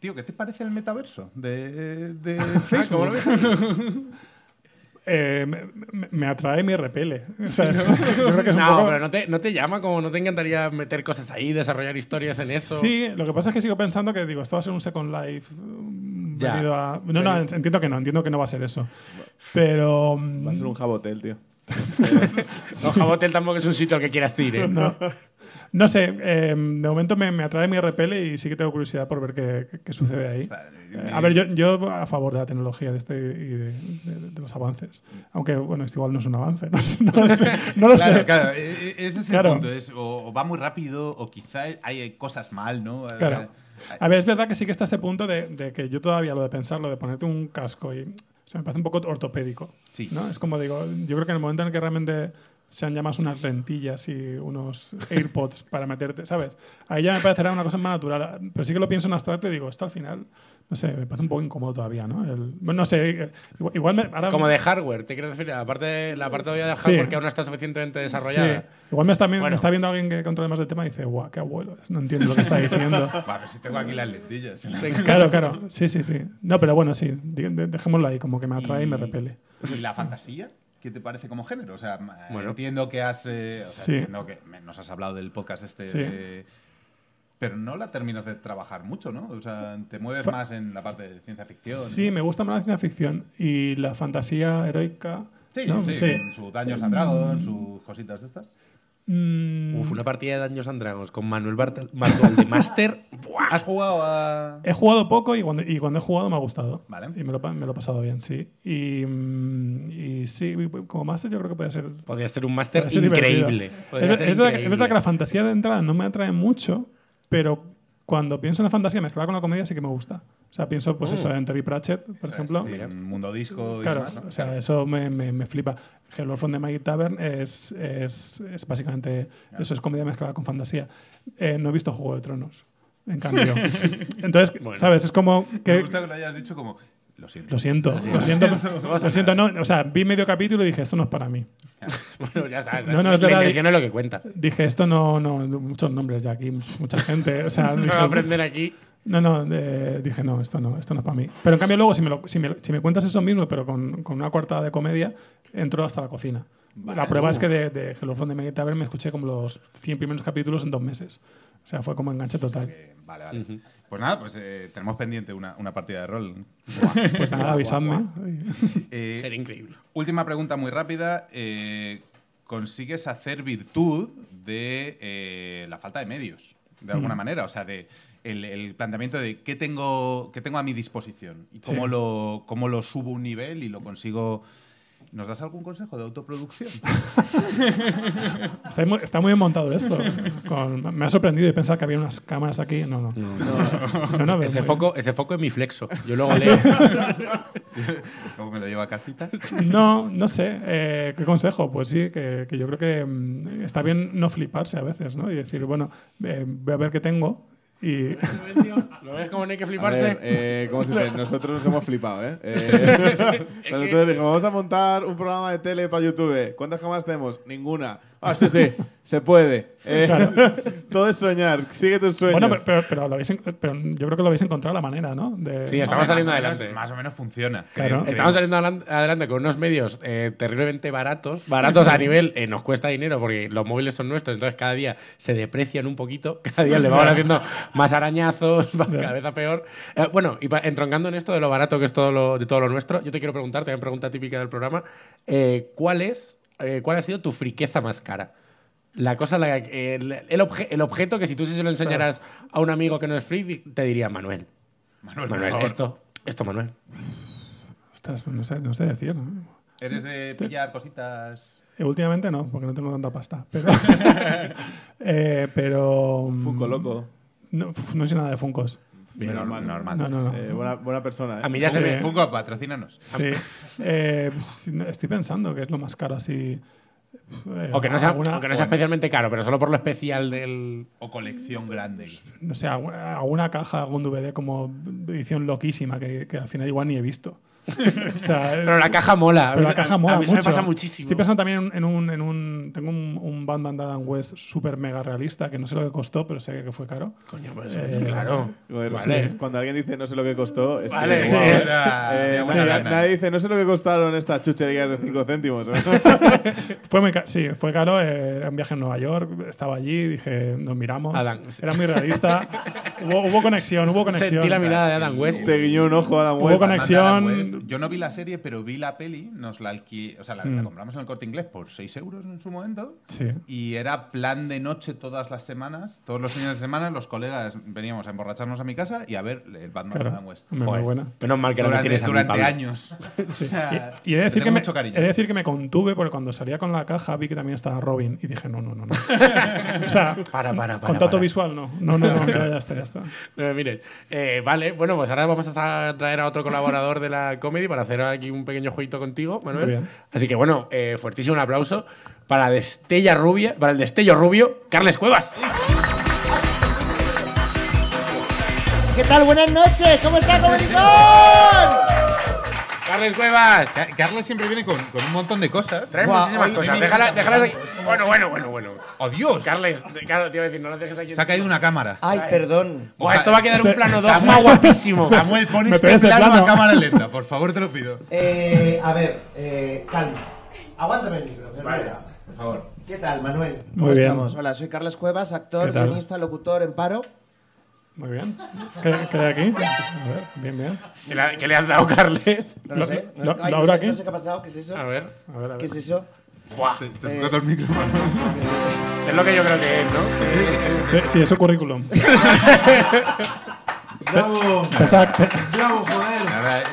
tío, ¿qué te parece el metaverso de, de Ah, ¿cómo lo Facebook? ves? (laughs) Eh, me, atrae y me repele. (laughs) O sea, es- (laughs) yo creo que es un No, poco- pero no te, no te llama como no te encantaría meter cosas ahí, desarrollar historias en eso. Sí, lo que pasa es que sigo pensando que digo, esto va a ser un Second Life mm, Ya. venido a... No, no, entiendo que no, entiendo que no va a ser eso. Pero... mm, Va a ser un jabotel, tío. (laughs) No, Jabotel tampoco es un sitio al que quieras ir, ¿eh? No, no sé, eh, de momento me, me atrae, me repele y sí que tengo curiosidad por ver qué, qué- qué sucede ahí. Eh, a ver, yo, yo a favor de la tecnología de este y de, de- de los avances. Aunque, bueno, esto igual no es un avance, (laughs) no, sé, no lo sé. No lo Claro, sé. claro, e- e- ese es Claro. el punto. Es, o, o va muy rápido, o quizá hay cosas mal, ¿no? Claro. A ver, es verdad que sí que está ese punto de, de que yo todavía lo de pensarlo, de ponerte un casco y. O sea, me parece un poco ortopédico. Sí. ¿no? Es como digo, yo creo que en el momento en el que realmente sean ya más unas lentillas y unos AirPods para meterte, ¿sabes? Ahí ya me parecerá una cosa más natural. Pero sí que lo pienso en abstracto y digo, esto al final, no sé, me parece un poco incómodo todavía, ¿no? El- no sé, igual, igual me. Ahora, Como de hardware, ¿te quieres referir? Aparte de la parte de Sí. hardware que aún no está suficientemente desarrollada. Sí. Igual me está, viendo- Bueno. me está viendo alguien que controla más del tema y dice, guau, qué abuelo, no entiendo lo que está diciendo. (laughs) Vale, si tengo aquí las lentillas. (laughs) Claro, claro. Sí, sí, sí. No, pero bueno, sí. Dejémoslo ahí, como que me atrae y, me repele. ¿Y la fantasía? ¿Qué te parece como género? O sea, Bueno. entiendo que has. eh, o sea, Sí. entiendo que nos has hablado del podcast este. Sí. de- pero no la terminas de trabajar mucho, ¿no? O sea, te mueves Fa- más en la parte de ciencia ficción. Sí, me gusta más la ciencia ficción y la fantasía heroica. Sí, ¿no? sí, con su Dungeons and Dragons, sus cositas de estas. Mm, Uf, una partida de Dungeons and Dragons con Manuel Bartel, Martel de Master. (laughs) ¡buah! ¿Has jugado a.? He jugado poco y cuando, y cuando he jugado me ha gustado. Vale. Y me lo, pa- me lo he pasado bien, sí. Y, mm, y sí, como máster yo creo que puede ser, Podría ser un Master ser increíble. Es, es verdad que la fantasía de entrada no me atrae mucho, pero cuando pienso en la fantasía mezclada con la comedia sí que me gusta. O sea, pienso pues eso en Terry Pratchett, por ejemplo. un mundo disco y Claro, demás, ¿no? o sea, eso me, me, me flipa. Hello from the Mighty Tavern es, es, es básicamente eso, es comedia mezclada con fantasía. Eh, no he visto Juego de Tronos, en cambio. (laughs) Entonces, ¿sabes? Es como Me que... gusta que lo hayas dicho como. Lo siento. Lo siento, lo siento, lo siento, (laughs) no, o sea, vi medio capítulo y dije, esto no es para mí. (laughs) Bueno, ya está. No, no, es la verdad. intención es lo que cuenta. Dije, esto no, no, muchos nombres ya aquí, mucha gente, o sea, (laughs) No dije, aprender aquí. No, no, eh, dije, no, esto no, esto no es para mí. Pero en cambio luego, si me, lo- si me, si me cuentas eso mismo, pero con, con una cuartada de comedia, entro hasta la cocina. La prueba es que de, de Hello from the Mighty Tavern me escuché como los 100 primeros capítulos en dos meses. O sea, fue como enganche total. Vale, vale. Pues nada, pues eh, tenemos pendiente una, una partida de rol. Pues nada, avisadme. (laughs) Eh, Sería increíble. última pregunta muy rápida. eh, ¿Consigues hacer virtud de eh, la falta de medios? De Mm. alguna manera. O sea, de el, el planteamiento de qué tengo, qué tengo a mi disposición y cómo, Sí. lo, cómo lo subo un nivel y lo consigo. ¿Nos das algún consejo de autoproducción? (laughs) Está muy, está muy bien montado esto. Con- me ha sorprendido y pensaba que había unas cámaras aquí. No, no. No, no, Ese foco, ese foco es mi flexo. Yo ¿Ah, luego (laughs) leo. (laughs) ¿Cómo me lo llevo a casita? No, no sé. eh, ¿Qué consejo? Pues sí, que, que yo creo que mm, está bien no fliparse a veces, ¿no? Y decir, bueno, eh, voy a ver qué tengo y... ¿Lo ves como no hay que fliparse? ver, eh, ¿cómo se dice? Nosotros nos hemos flipado, ¿eh? (laughs) eh (laughs) nosotros dijimos, vamos a montar un programa de tele para YouTube. ¿Cuántas cámaras tenemos? Ninguna. Ah, sí, sí, se puede. (laughs) Eh, todo es soñar, sigue tus sueños. Bueno, pero, pero, pero lo habéis pero yo creo que lo habéis encontrado la manera, ¿no? De- Sí, estamos saliendo más o menos- adelante. Más o menos funciona. Claro. creo, Estamos creo. saliendo adelan- adelante con unos medios eh, terriblemente baratos. Baratos a nivel, eh, nos cuesta dinero porque los móviles son nuestros, entonces cada día se deprecian un poquito. (laughs) Cada día le vamos haciendo más arañazos, (laughs) cada vez a peor. Eh, bueno, y entroncando en esto de lo barato que es todo lo, de todo lo nuestro, yo te quiero preguntar, te una pregunta típica del programa. eh, ¿cuál, es, eh, ¿Cuál ha sido tu friqueza más cara? La cosa, la, el, el obje- el objeto que si tú sí se lo enseñaras a un amigo que no es free, te diría Manuel. Manuel, por Manuel, favor. esto. Esto, Manuel. Ostras, no sé, no sé decir. ¿no? ¿Eres de pillar cositas? Eh, últimamente no, porque no tengo tanta pasta. Pero. (laughs) (laughs) eh, pero Funko loco. No, no sé nada de Funcos. Normal, normal. No, no, no. Eh, buena, buena persona. ¿eh? A mí ya se me. Funko, patrocínanos. Sí. Eh, estoy pensando que es lo más caro así. Eh, O que no sea, alguna- o que no sea especialmente caro, pero solo por lo especial del. O colección grande. no sé, alguna, alguna caja, algún DVD como edición loquísima que, que al final igual ni he visto. (laughs) o sea, Pero la caja mola. pero la caja mola a mí mucho. eso me pasa muchísimo. Estoy pensando también en un, en un tengo un, un Batman de Adam West súper mega realista que no sé lo que costó, pero sé que fue caro. Coño, pues, Eh, claro. Joder, Vale. sí, Cuando alguien dice no sé lo que costó, es que- Vale, Sí. guau. Eh, (laughs) nadie dice, no sé lo que costaron estas chucherías de 5 céntimos. (laughs) Fue muy ca- sí, fue caro, eh, era un viaje en Nueva York, estaba allí, dije, nos miramos. Adam. Era muy realista. hubo, hubo conexión, hubo conexión. Sentí la mirada de Adam West. Te guiñó un ojo Adam Hubo West. conexión. Yo no vi la serie, pero vi la peli, nos la alquí, o sea, la, la compramos en el corte inglés por 6 euros en su momento. Sí. Y era plan de noche todas las semanas, todos los fines de semana, los colegas veníamos a emborracharnos a mi casa y a ver el Batman de Claro. Adam West. Muy buena. Menos mal que no Durante, mí, durante años. (laughs) O sea, Y he de, decir que me, mucho cariño. he de decir que me contuve porque cuando salía con la caja vi que también estaba Robin y dije, no, no, no. no. (laughs) o sea, Para, para, para. contacto para. visual no. No, no, no, (laughs) ya, ya está, ya está. Miren, eh, vale, bueno, pues ahora vamos a traer a otro colaborador de la comedy para hacer aquí un pequeño jueguito contigo, Manuel. Muy bien. Así que bueno, eh, fuertísimo un aplauso para la Destella Rubia, para el destello rubio, Carles Cuevas. ¿Qué tal? Buenas noches. ¿Cómo está Comedicón? Carles Cuevas. Ca- Carlos siempre viene con, con un montón de cosas. Guau, muchísimas hoy cosas. viene- Déjala, déjalas ahí. Bueno, bueno, bueno, bueno. ¡Oh, Dios! Carles, de- claro, te iba a decir, no las dejes aquí. Se ha caído una cámara. Ay, perdón. Buah, esto va a quedar un plano dogma guapísimo. (laughs) Samuel, pon Me este plano, plano. a cámara lenta, por favor, te lo pido. (laughs) Eh, a ver, eh, calma. Aguántame el micro, Fernanda. Por favor. ¿Qué tal, Manuel? ¿Cómo Muy bien. estamos? Hola, soy Carlos Cuevas, actor, ¿Qué tal? guionista, locutor en paro. Muy bien. ¿Qué, qué hay aquí? A ver, bien, bien. ¿Qué le, qué le has dado, Carles? No Lo- sé. No, ay, no abro sé- aquí. No sé qué ha pasado. ¿Qué es eso? A ver. A ver, a ¿Qué ver. es eso? Buah, Te, te has tocado el micrófono. (laughs) es lo que yo creo que es, ¿no? Sí, sí, es su currículum. Bravo, Pensaba, pe- bravo, joder.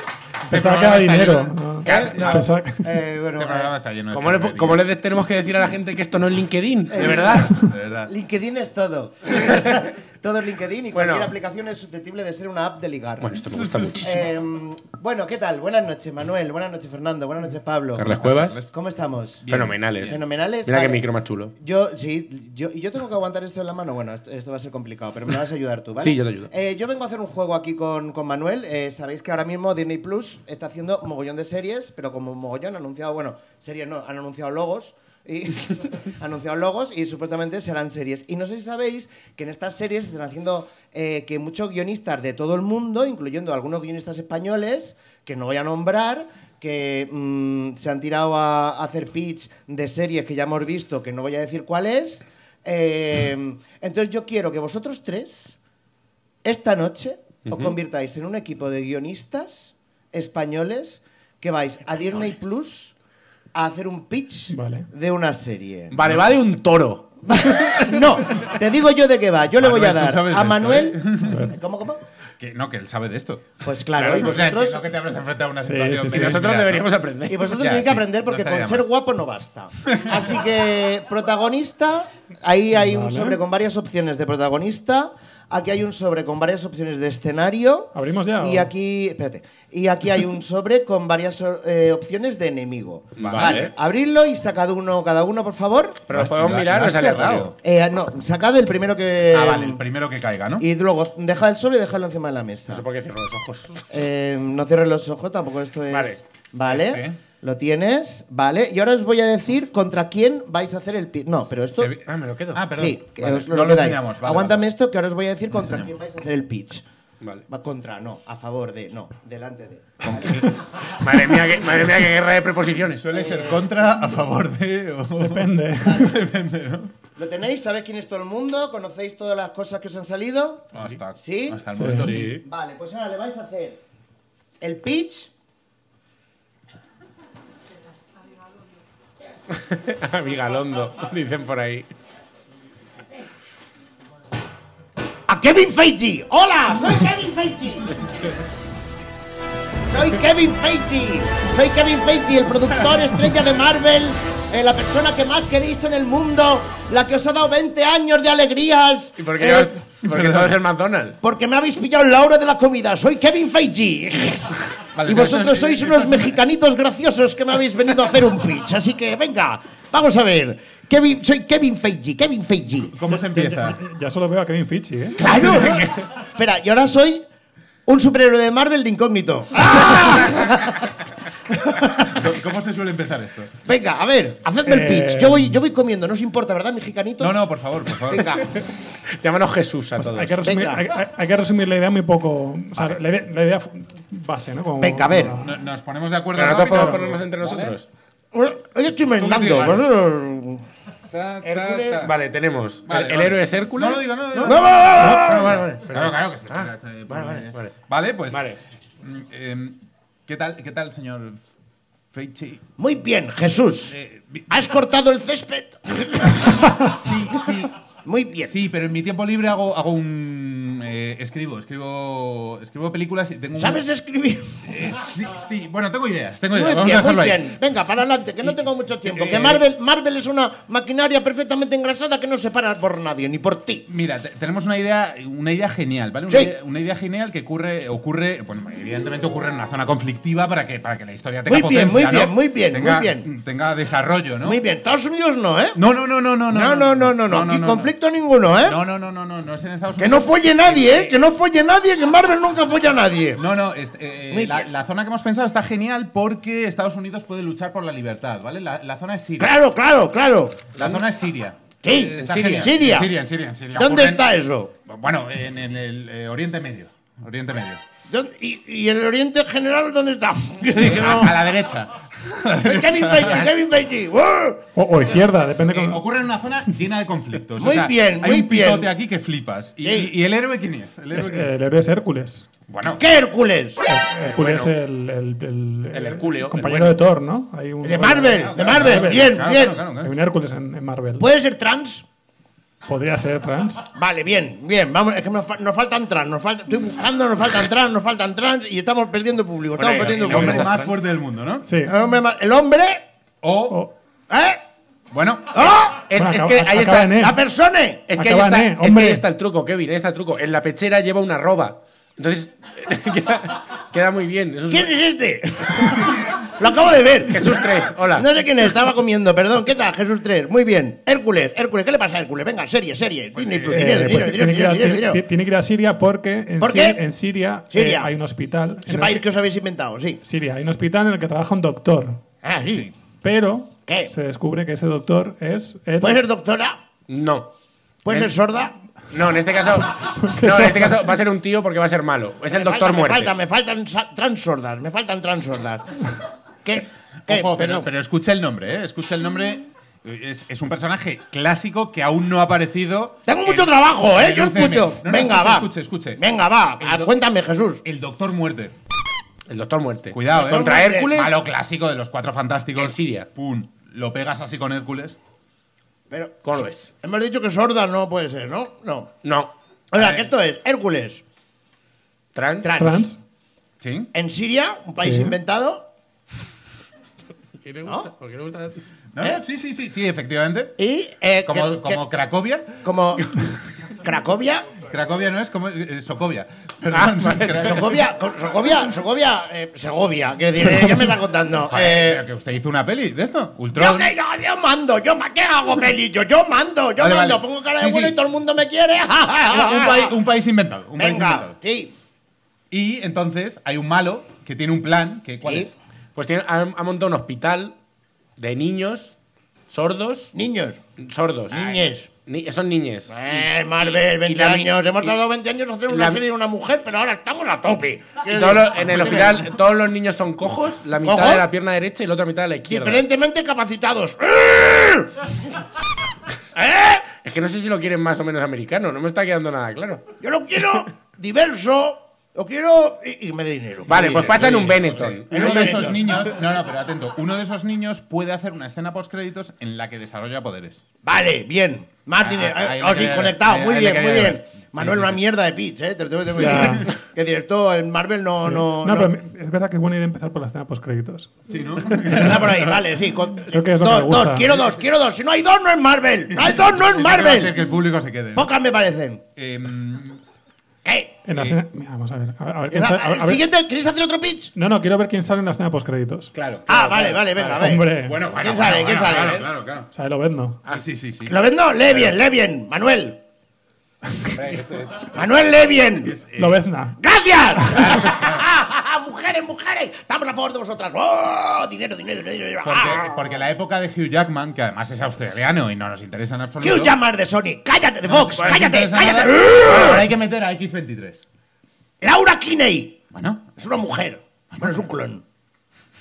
Este pensaba que era programa está dinero. ¿no? No. Pensaba Eh, bueno, Este eh, programa está lleno de ¿Cómo le, cervería. cómo le tenemos que decir a la gente que esto no es LinkedIn? (laughs) De verdad. De verdad. LinkedIn es todo. (laughs) todo es LinkedIn y Bueno. cualquier aplicación es susceptible de ser una app de ligar. Bueno, esto me gusta muchísimo. Eh, bueno, ¿qué tal? Buenas noches, Manuel. Buenas noches, Fernando. Buenas noches, Pablo. Carles Cuevas. ¿Cómo estamos? Fenomenales. Fenomenales. Mira qué Vale. micro más chulo. Yo, sí, yo, y yo tengo que aguantar esto en la mano. Bueno, esto, esto va a ser complicado, pero me vas a ayudar tú, ¿vale? Sí, yo te ayudo. Eh, yo vengo a hacer un juego aquí con, con Manuel. Eh, Sabéis que ahora mismo Disney Plus está haciendo mogollón de series, pero como mogollón han anunciado, bueno, series no, han anunciado logos. Y (laughs) han anunciado logos y supuestamente serán series. Y no sé si sabéis que en estas series están haciendo eh, que muchos guionistas de todo el mundo, incluyendo algunos guionistas españoles, que no voy a nombrar, que mm, se han tirado a, a hacer pitch de series que ya hemos visto, que no voy a decir cuál es. Eh, entonces yo quiero que vosotros tres, esta noche, os convirtáis en un equipo de guionistas españoles que vais a Disney Plus a hacer un pitch Vale. de una serie. Vale, va de un toro. (laughs) no, te digo yo de qué va. Yo le voy a dar a Manuel. ¿Cómo, cómo? Que, no, que él sabe de esto. Pues claro, y o sea, vosotros. no que te habrás enfrentado a una situación. sí, sí. Y nosotros mira, deberíamos aprender. Y vosotros Ya, tenéis que sí, aprender porque con ser guapo no basta. Así que protagonista, ahí hay un sobre con varias opciones de protagonista. Aquí hay un sobre con varias opciones de escenario. ¿Abrimos ya Y o? aquí, espérate. Y aquí hay un sobre con varias eh, opciones de enemigo. Vale. abridlo y sacad uno cada uno, por favor. Pero lo podemos mirar o aleatorio. cerrado. Eh, no, sacad el primero que. Ah, vale, el primero que caiga, ¿no? Y luego dejad el sobre y dejadlo encima de la mesa. No sé por qué cierro los ojos. Eh, no cierres los ojos, tampoco esto es. Vale. Vale. Este. Lo tienes, vale. Y ahora os voy a decir contra quién vais a hacer el pitch. No, pero esto. Ah, me lo quedo. Ah, perdón. sí, que Vale, os lo, no lo quedáis. enseñamos. Vale, Aguántame vale. esto que ahora os voy a decir contra quién vais a hacer el pitch. Vale. Va contra, no, a favor de, no, delante de. (laughs) Madre mía, qué, madre mía, qué guerra de preposiciones. Suele ser contra, a favor de. o- Depende. (laughs) ¿Lo tenéis? ¿Sabéis quién es todo el mundo? ¿Conocéis todas las cosas que os han salido? Hasta, ¿Sí? hasta el momento sí. Sí. Vale, pues ahora le vais a hacer el pitch. (laughs) Vigalondo, dicen por ahí. ¡A Kevin Feige! ¡Hola! ¡Soy Kevin Feige! Soy Kevin Feige. Soy Kevin Feige, el productor estrella de Marvel. eh, la persona que más queréis en el mundo. La que os ha dado 20 años de alegrías. ¿Y por qué, eh, llevas- por qué todo es el McDonald's? porque me habéis pillado en la hora de la comida. Soy Kevin Feige. Vale, y vosotros sois unos mexicanitos graciosos que me habéis venido a hacer un pitch. Así que venga, vamos a ver. Kevin, soy Kevin Feige, Kevin Feige. ¿Cómo se empieza? Ya solo veo a Kevin Feige, ¿eh? Claro. (laughs) Espera, y ahora soy un superhéroe de Marvel de incógnito. (laughs) (laughs) ¿Cómo se suele empezar esto? Venga, a ver, hacedme el pitch. Eh, Yo voy, yo voy comiendo, no os importa, ¿verdad, mexicanitos? No, no, por favor, por favor. Venga. Llámanos Jesús a Pues todos. hay, que resumir, hay, hay- hay que resumir la idea muy poco. O sea, la, idea, la idea fu- base, ¿no? Como- Venga, a ver. la- No- Nos ponemos de acuerdo. Pero rápido. podemos ponernos entre nosotros. Hoy estoy merendando. Ta, ta, Hércules- ta. Vale, tenemos. Vale, el, el vale. héroe es Hércules. No lo digo, no lo digo. ¡No, no, no, no! Ah, vale, vale. Claro, claro que sí. Ah, Este, vale, pues, vale, vale. Vale, pues. Vale. mm, em, ¿Qué tal, qué tal, señor Feichi? Muy bien, Jesús. Eh, ¿Has cortado el césped? (laughs) sí, sí. Muy bien. Sí, pero en mi tiempo libre hago, hago un. Eh, escribo, escribo. Escribo películas y tengo un. ¿Sabes escribir? Eh, sí, sí. Bueno, tengo ideas. Tengo Muy ideas. Vamos bien, a muy ahí. bien. Venga, para adelante, que no tengo mucho tiempo. Que Eh, Marvel, Marvel es una maquinaria perfectamente engrasada que no se para por nadie, ni por ti. Mira, te- tenemos una idea, una idea genial, ¿vale? Una, Sí. idea, una idea genial que ocurre, ocurre, bueno, evidentemente ocurre en una zona conflictiva para que, para que la historia tenga Muy bien, muy ¿no? bien, muy bien, Tenga- muy bien. Tenga desarrollo, ¿no? Muy bien. Estados Unidos no, ¿eh? No, no, no, no, no, No, no, no, no, no. Ni conflicto ninguno, ¿eh? No, no, no, no, no, no es en Estados Que Unidos. no folle nadie, ¿eh? Que no folle nadie, que Marvel nunca folla a nadie. No, no, es- eh, Muy la, zona que hemos pensado está genial porque Estados Unidos puede luchar por la libertad, ¿vale? La, la zona es Siria. Claro, claro, claro. La zona es Siria. Sí, Eh, en. Siria. En Siria, en Siria, en Siria. ¿Dónde Ocurren- está eso? Bueno, en, en el eh, Oriente Medio. Oriente Medio. ¿Dónde- ¿Y, y el Oriente General dónde está? (laughs) Yo dije, no. A, a la derecha. Kevin Feige, Kevin Feige. O, o izquierda, depende. Eh, ocurre en una zona llena de conflictos. Muy O sea, bien, hay muy un picote bien. aquí que flipas. ¿Y, Sí. y el héroe quién es? El héroe es- quién es? el héroe es Hércules. Bueno, ¿Qué Hércules? Hércules es el, el, el, El Herculeo, el compañero bueno. de Thor, ¿no? Hay un, De Marvel, de Marvel. Bien, claro, bien. claro, claro, claro. Hay un Hércules en, en Marvel. ¿Puede ser trans? Podría ser trans. Vale, bien, bien. Vamos, es que nos, fa- nos faltan trans. Nos falta, estoy buscando, nos faltan trans, nos faltan trans y estamos perdiendo público. Estamos Bueno, perdiendo el hombre más fuerte del mundo, ¿no? Sí. El hombre, más- el hombre O, O- ¿eh? bueno, ¡Oh! Es, Bueno, es acaba- que ahí está. E. ¡La persona! Es que, ahí está, E, es que hombre. ahí está el truco, Kevin, ahí está el truco. En la pechera lleva una arroba. Entonces, (laughs) queda, queda muy bien. Eso es- ¿Quién es este? (laughs) Lo acabo de ver. Jesús 3, hola. No sé quién es, estaba comiendo, perdón. ¿Qué tal, Jesús 3? Muy bien. Hércules, Hércules, ¿qué le pasa a Hércules? Venga, serie, serie. Disney Plus, dinero, dinero, tiene, que ir dinero, a, dinero, tiene- dinero. tiene que ir a Siria porque en, ¿Por Siria, qué? en Siria, eh, Siria. hay un hospital. Ese el que- que os habéis inventado, sí. Siria, hay un hospital en el que trabaja un doctor. Ah, sí. Pero ¿Qué? se descubre que ese doctor es el, ¿Puede ser doctora? No. ¿Puede ser sorda? No, en este caso. (laughs) No, en este caso va a ser un tío porque va a ser malo. Es el Me doctor falta, muerte. Me falta, me faltan sa- trans sordas, me faltan trans sordas. ¿Qué? ¿Qué? ojo, pero, pero escucha el nombre, ¿eh? Escucha el nombre. Es, es un personaje clásico que aún no ha aparecido. Tengo en- mucho trabajo, ¿eh? Yo escucho. No, no, Venga, escuche, va. Escuche, escuche. Venga, va. El Cuéntame, Jesús. El Doctor Muerte. El doctor muerte. Cuidado, ¿eh? Contra Muerte. Hércules. Malo clásico de los cuatro fantásticos. En Siria. Pum. Lo pegas así con Hércules. Pero, ¿Cómo lo ves? hemos dicho que sorda no puede ser, ¿no? No. No. O sea, que esto es Hércules. Trans. Trans. trans. ¿Sí? En Siria, un país Sí. inventado. ¿Qué le gusta? ¿Por qué le gusta a ti? ¿No? ¿Eh? Sí, sí, sí, sí, efectivamente. Y. eh, Como, que- como que- Cracovia. como (laughs) Cracovia. Cracovia no es como eh, Socovia. Ah, Perdón. vale. (laughs) Cra- Socovia, co- Socovia, Socovia, eh, Segovia. Quiero decir, eh, ¿qué me está contando? Joder, Eh, que usted hizo una peli de esto. yo, Ultron. que- yo, yo mando, yo ma- ¿qué hago, pelillo? Yo mando, yo Vale, mando, vale. pongo cara de Sí, bueno sí. y todo el mundo me quiere. (laughs) un, país, un país inventado. Un país Venga, inventado. sí. Y entonces hay un malo que tiene un plan. Que, ¿Cuál Sí. es? Pues tiene, ha, ha montado un hospital de niños sordos. Niños, Sordos. niñes. Ni- son niñes. Eh, Marvel, 20 y la mi- años. Hemos y- tardado 20 años en hacer una la- serie de una mujer, pero ahora estamos a tope. Y Quiero todos decir, los- en el hospital, todos los niños son cojos, la mitad ¿Cojos? de la pierna derecha y la otra mitad de la izquierda. Diferentemente capacitados. (laughs) (laughs) ¿Eh? Es que no sé si lo quieren más o menos americano, no me está quedando nada claro. Yo lo quiero diverso, Lo quiero y, y me dé dinero. Vale, pues pasa en un Benetton. Uno de esos niños, no, no, pero atento, uno de esos niños puede hacer una escena post créditos en la que desarrolla poderes. Vale, bien. Más Ah, dinero. ahí le quería- conectado. ahí- muy ahí bien, muy quería bien. Manuel, Sí, una mierda de pitch, ¿eh? Te lo tengo que decir. (laughs) Que directo en Marvel no. no, No, no. pero es verdad que es buena idea empezar por la escena post créditos. Sí, ¿no? Está por ahí, vale, sí. con- Creo que es lo que dos, me gusta. dos, quiero dos, quiero dos. Si no hay dos, no es Marvel. No hay dos, no es que hacer que Marvel. el público se quede. ¿no? Pocas me parecen. Em, ¿Qué? En la escena, mira, vamos a ver. A ver, a ver quién Esa- sale- a ver- a ¿El ver- siguiente? ¿Queréis hacer otro pitch? No, no, quiero ver quién sale en la escena post créditos. Claro. Ah, vale, vale, venga, a ver. Hombre, bueno, bueno, ¿Quién bueno, sale? ¿Quién bueno, sale? Claro, claro, claro. sale Lobezno. Ah, sí, sí, sí. ¿Lo vendo? Lee bien, lee bien. Manuel. Manuel, lee bien. Lobezna. ¡Gracias! Mujeres, mujeres, estamos a favor de vosotras. ¡Oh! Dinero, dinero, dinero. dinero. Porque, ¡Ah! porque la época de Hugh Jackman, que además es australiano y no nos interesa en absoluto. Hugh Jackman de Sony. Cállate, de Fox. no cállate, cállate. Ahora hay que meter a X23. Laura Kinney. Bueno, Es una mujer. Bueno, es un clon.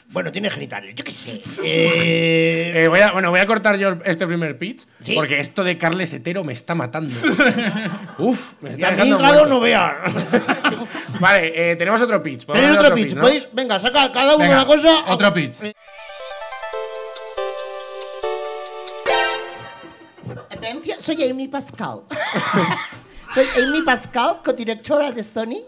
Bueno, tiene genitales. Yo qué sé. (laughs) Eh, Eh, voy a, bueno, voy a cortar yo este primer pitch ¿Sí? porque esto de Carles Hetero me está matando. (laughs) Uf, me y está dejando hígado muerto. no vea. (laughs) Vale, eh, tenemos otro pitch. ¿Podemos Tenéis otro pitch. ¿no? ¿Podéis? Venga, saca cada uno Venga, una cosa. otro pitch. Atención, Soy Amy Pascal. (laughs) Soy Amy Pascal, codirectora de Sony.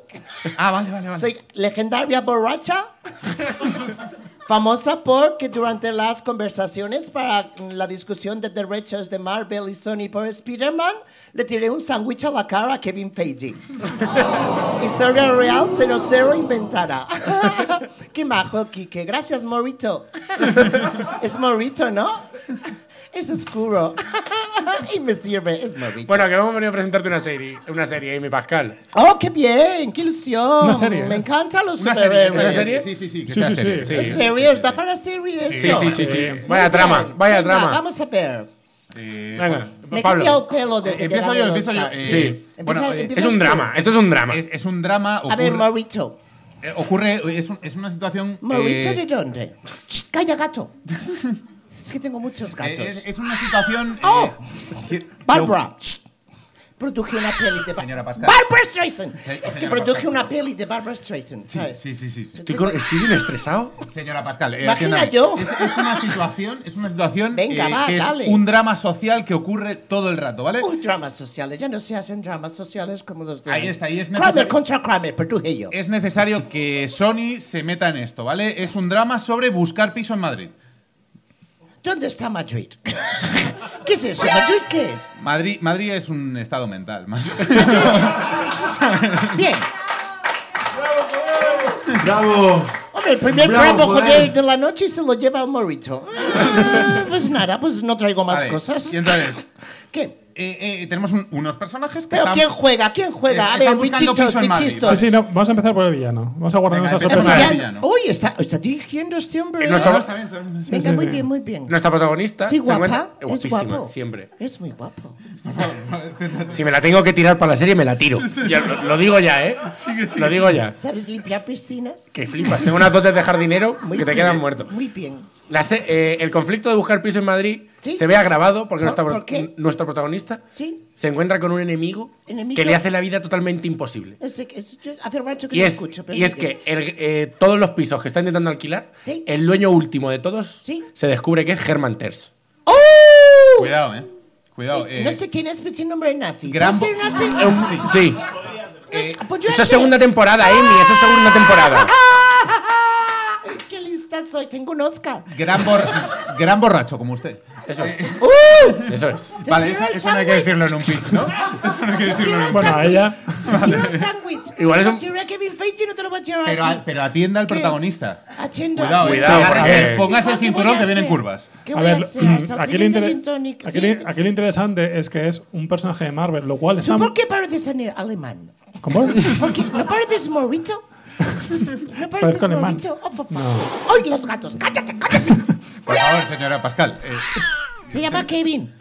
Ah, vale, vale, vale. Soy legendaria borracha, (laughs) famosa porque durante las conversaciones para la discusión de derechos de Marvel y Sony por Spider-Man, le tiré un sándwich a la cara a Kevin Feige. (laughs) Historia real 00 inventada. (laughs) Qué majo, Kike. Gracias, Morito. (laughs) es Morito, ¿no? Es oscuro. (laughs) y me sirve, es Morito. Bueno, que hemos venido a presentarte una serie, una serie, Amy Pascal. Oh, qué bien, qué ilusión. Una serie. Me encantan los Una serie, superhéroes. una serie? Sí, sí, sí. Sí, sí, serie. sí. ¿Es serio? ¿Está para serie Sí, esto? sí, sí, sí. Muy Vaya Muy trama, vaya Venga, trama. Vamos a ver. Eh, Venga, Me he Pablo. cambiado el pelo desde que Empiezo yo, empiezo yo. Eh, Sí. Empieza- Bueno, eh, Es un tú. drama, esto es un drama. es, es un drama. A ver, Morito. eh, ocurre es, un- es una situación. ¿Morito eh, de dónde? Ch, calla, gato. (laughs) es que tengo muchos eh, gatos. es, es una situación. eh, Oh. que- Barbara. Produje una peli de... Señora Pascal. Barbara Streisand. Sí, es que produje Pascal. una peli de Barbara Streisand, ¿sabes? sí, sí, sí. sí. Estoy, con- estoy bien estresado. Señora Pascal, eh, Imagina yo. Es, es una situación, es una situación Venga, eh, va, que dale. es un drama social que ocurre todo el rato, ¿vale? Uy, dramas sociales. Ya no se hacen dramas sociales como los de... Ahí está, ahí es Kramer necesario- contra Kramer, produje yo. Es necesario que Sony se meta en esto, ¿vale? Es un drama sobre buscar piso en Madrid. ¿Dónde está Madrid? (laughs) ¿Qué es eso? ¿Madrid qué es? Madrid, Madrid es un estado mental. más- (laughs) Bien. ¡Bravo! Hombre, el primer Bravo, bravo joder. de la noche se lo lleva al morito. (laughs) Ah, pues nada, pues no traigo más Vale, cosas. Y entonces, ¿Qué? Eh, eh, tenemos un- unos personajes que ¿Pero están... quién juega? ¿Quién juega? Eh, A ver, bichistos. Sí, sí, no, vamos a empezar por el villano. Vamos a guardar Venga, nuestra empezamos sorpresa. por el Bien. villano. Uy, está, está dirigiendo este hombre. Eh, nuestro-. Está bien, está bien. Sí, Venga, sí, muy sí. bien, muy bien. Nuestra protagonista se guapa. guapísima, guapo. siempre. Es muy guapo. (laughs) Si me la tengo que tirar para la serie, me la tiro. Ya, lo, lo digo ya, ¿eh? Sigue, sigue, lo digo ya. ¿Sabes limpiar piscinas? Que flipas. Tengo unas dotes de jardinero Muy que te quedan muertos. Muy bien. La se- eh, el conflicto de buscar piso en Madrid ¿Sí? se ve agravado porque ¿Por- nuestro, por qué? nuestro protagonista ¿Sí? se encuentra con un enemigo, ¿Enemigo? que le hace la vida totalmente imposible. Es, es- yo hace rato que Y no es, escucho. pero y es sí que el- eh, todos los pisos que está intentando alquilar, Sí. el dueño último de todos Sí. se descubre que es Herman Terz. ¡Oh! Cuidado, eh. Cuidado. Es- eh, no sé quién es, pero tiene nombre nazi. Gran ¿Puede ser nazi? Eh, sí. Pues yo Eso es sé. segunda temporada, Amy, eso es segunda temporada. (laughs) ¡Qué lista soy! Tengo un Oscar. gran, bor- gran borracho, como usted. Eso es. ¡Uh! Eso es. Vale, eso, el eso no hay que decirlo en un pitch, ¿no? Eso no hay que decirlo en un Bueno, a ella. Sándwich. (laughs) Igual es un- lo tiré a Kevin Feige, no te lo voy a tirar Pero, a a- pero atienda al ¿Qué? protagonista. Atiendo, Cuidado, atiendo. Cuidado, porque- póngase el ¿Qué voy cinturón a que vienen curvas. ¿Qué A voy ver, a hacer? Hasta el aquí, lo inter- Sí. lo- aquí lo interesante es que es un personaje de Marvel, lo cual ¿Tú está. por qué pareces en alemán? ¿Cómo? ¿Por qué? ¿No pareces morrito? ¿No pareces Parezco alemán. Oh, fuck. ¡Ay, los gatos! ¡Cállate, cállate! Por favor, señora Pascal. eh, Se llama Kevin.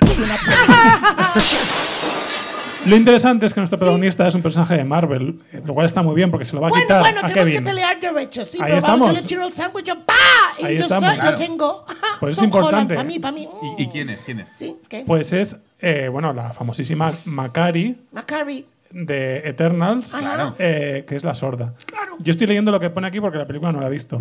Lo interesante es que nuestro protagonista es un personaje de Marvel, eh, lo cual está muy bien porque se lo va a Bueno, quitar bueno, a tenemos que Kevin. pelear derechos. Sí, Ahí pero vamos, yo estamos. le tiro el sándwich, yo ¡pa! Y Ahí yo estamos. soy, Claro. lo tengo. Pues es importante. Para mí, para mí. ¿y, y quién es? ¿Quién es? Sí, ¿qué? Pues es, eh, bueno, la famosísima Macari, Macari. De Eternals, eh, que es La Sorda. Yo estoy leyendo lo que pone aquí porque la película no la he visto.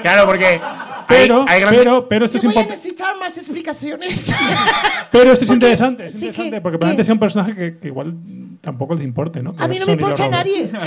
Claro, porque. Pero, hay, hay grandes- pero, pero esto es Voy a necesitar más explicaciones. (laughs) Pero esto es interesante, es sí, interesante ¿qué? porque probablemente sea un personaje que, que igual tampoco les importe, ¿no? A mí no me importa robe. nadie. (laughs)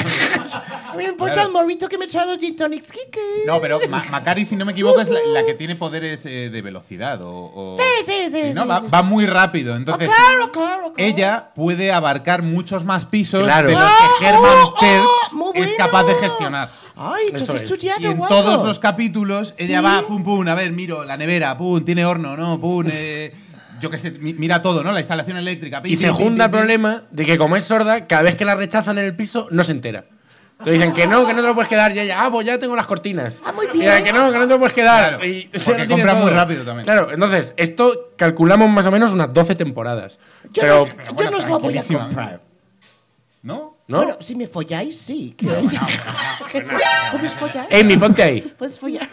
A mí me importa el morrito que me trae los gin tonics. Kike. No, pero Ma- Macari, si no me equivoco, es la, la que tiene poderes eh, de velocidad. O, o- Sí, sí, sí, Sí, ¿no? sí, Va, sí. va muy rápido. Entonces, Oh, claro, claro, claro. ella puede abarcar muchos más pisos Claro. de los Ah, que Herman oh, oh, muy es capaz de gestionar. Ay, Eso es. estudiado, Y en guapo. todos los capítulos ella ¿Sí? va, pum, pum, a ver, miro la nevera, pum, tiene horno, no, pum, eh, yo qué sé, mi- mira todo, ¿no? La instalación eléctrica. pim, Y se pim, junta el pim, problema de que, como es sorda, cada vez que la rechazan en el piso, no se entera. Entonces dicen que no, que no te lo puedes quedar. Y ella, ah, pues ya tengo las cortinas. Ah, muy Y bien. ella, que no, que no te lo puedes quedar. Claro, Y porque compra todo. muy rápido también. Claro, entonces, esto calculamos más o menos unas 12 temporadas. Yo, Pero, no, yo no os lo voy a comprar. ¿No? ¿no? Bueno, si me folláis, sí. quiero decir. ¿Puedes follar? Amy, ponte ahí. ¿Puedes follar?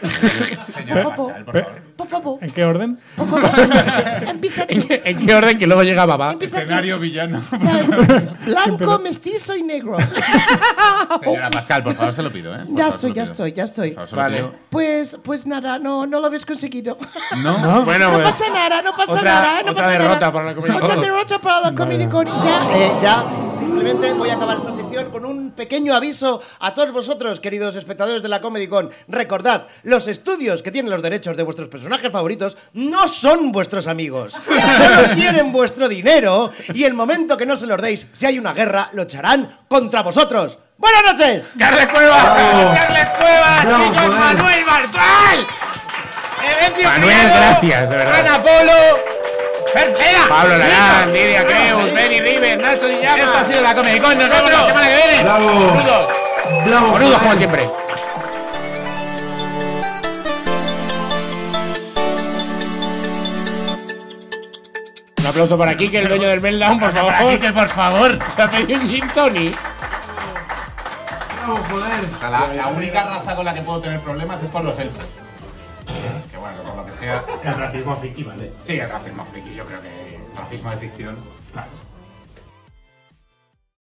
Señor Por favor. Pascal, por favor. Por favor. ¿En qué orden? Por favor. (laughs) Empieza tú. ¿En qué, en qué orden que luego llega babá? Escenario villano. ¿Sabes? (laughs) Blanco, mestizo y negro. (laughs) Señora Pascal, por favor, se lo pido, ¿eh? Por Ya favor, estoy, lo ya pido. estoy, ya estoy. Favor, Vale. Pues, pues nada, no, no lo habéis conseguido. ¿No? ¿No? Bueno, No pues, pasa nada, no pasa Otra- nada, no otra pasa derrota nada. para la Comedy Otra derrota para la Comedy Con. Y ya, eh, ya, simplemente voy a acabar esta sección con un pequeño aviso a todos vosotros, queridos espectadores de la Comedy Con. Recordad, los estudios que tienen los derechos de vuestros personajes favoritos no son vuestros amigos. Solo quieren vuestro dinero y el momento que no se los deis, si hay una guerra, lo echarán contra vosotros. ¡Buenas noches! ¡Carles Cuevas! ¡Carles Cuevas! Bravo, ¡Chicos, joder. Manuel Bartual! Evencio Manuel, Criado, gracias, de verdad. Ana Polo, Ferpera, Pablo Larán, Lidia Creus, Benny River, Nacho Dillama. Esto ha sido la Comedy Con. Nos vemos la semana que viene. Bravo. Saludos. Bravo, Boludos como siempre. Un aplauso para Kike, el dueño del Meltdown, por favor. Para Quique, por favor. Se ha pedido un gin tonic. Bravo, joder. O sea, la, la única raza con la que puedo tener problemas es con los elfos. Que bueno, por lo que sea. El racismo friki, ¿vale? Sí, el racismo friki, yo creo que el racismo de ficción. Claro.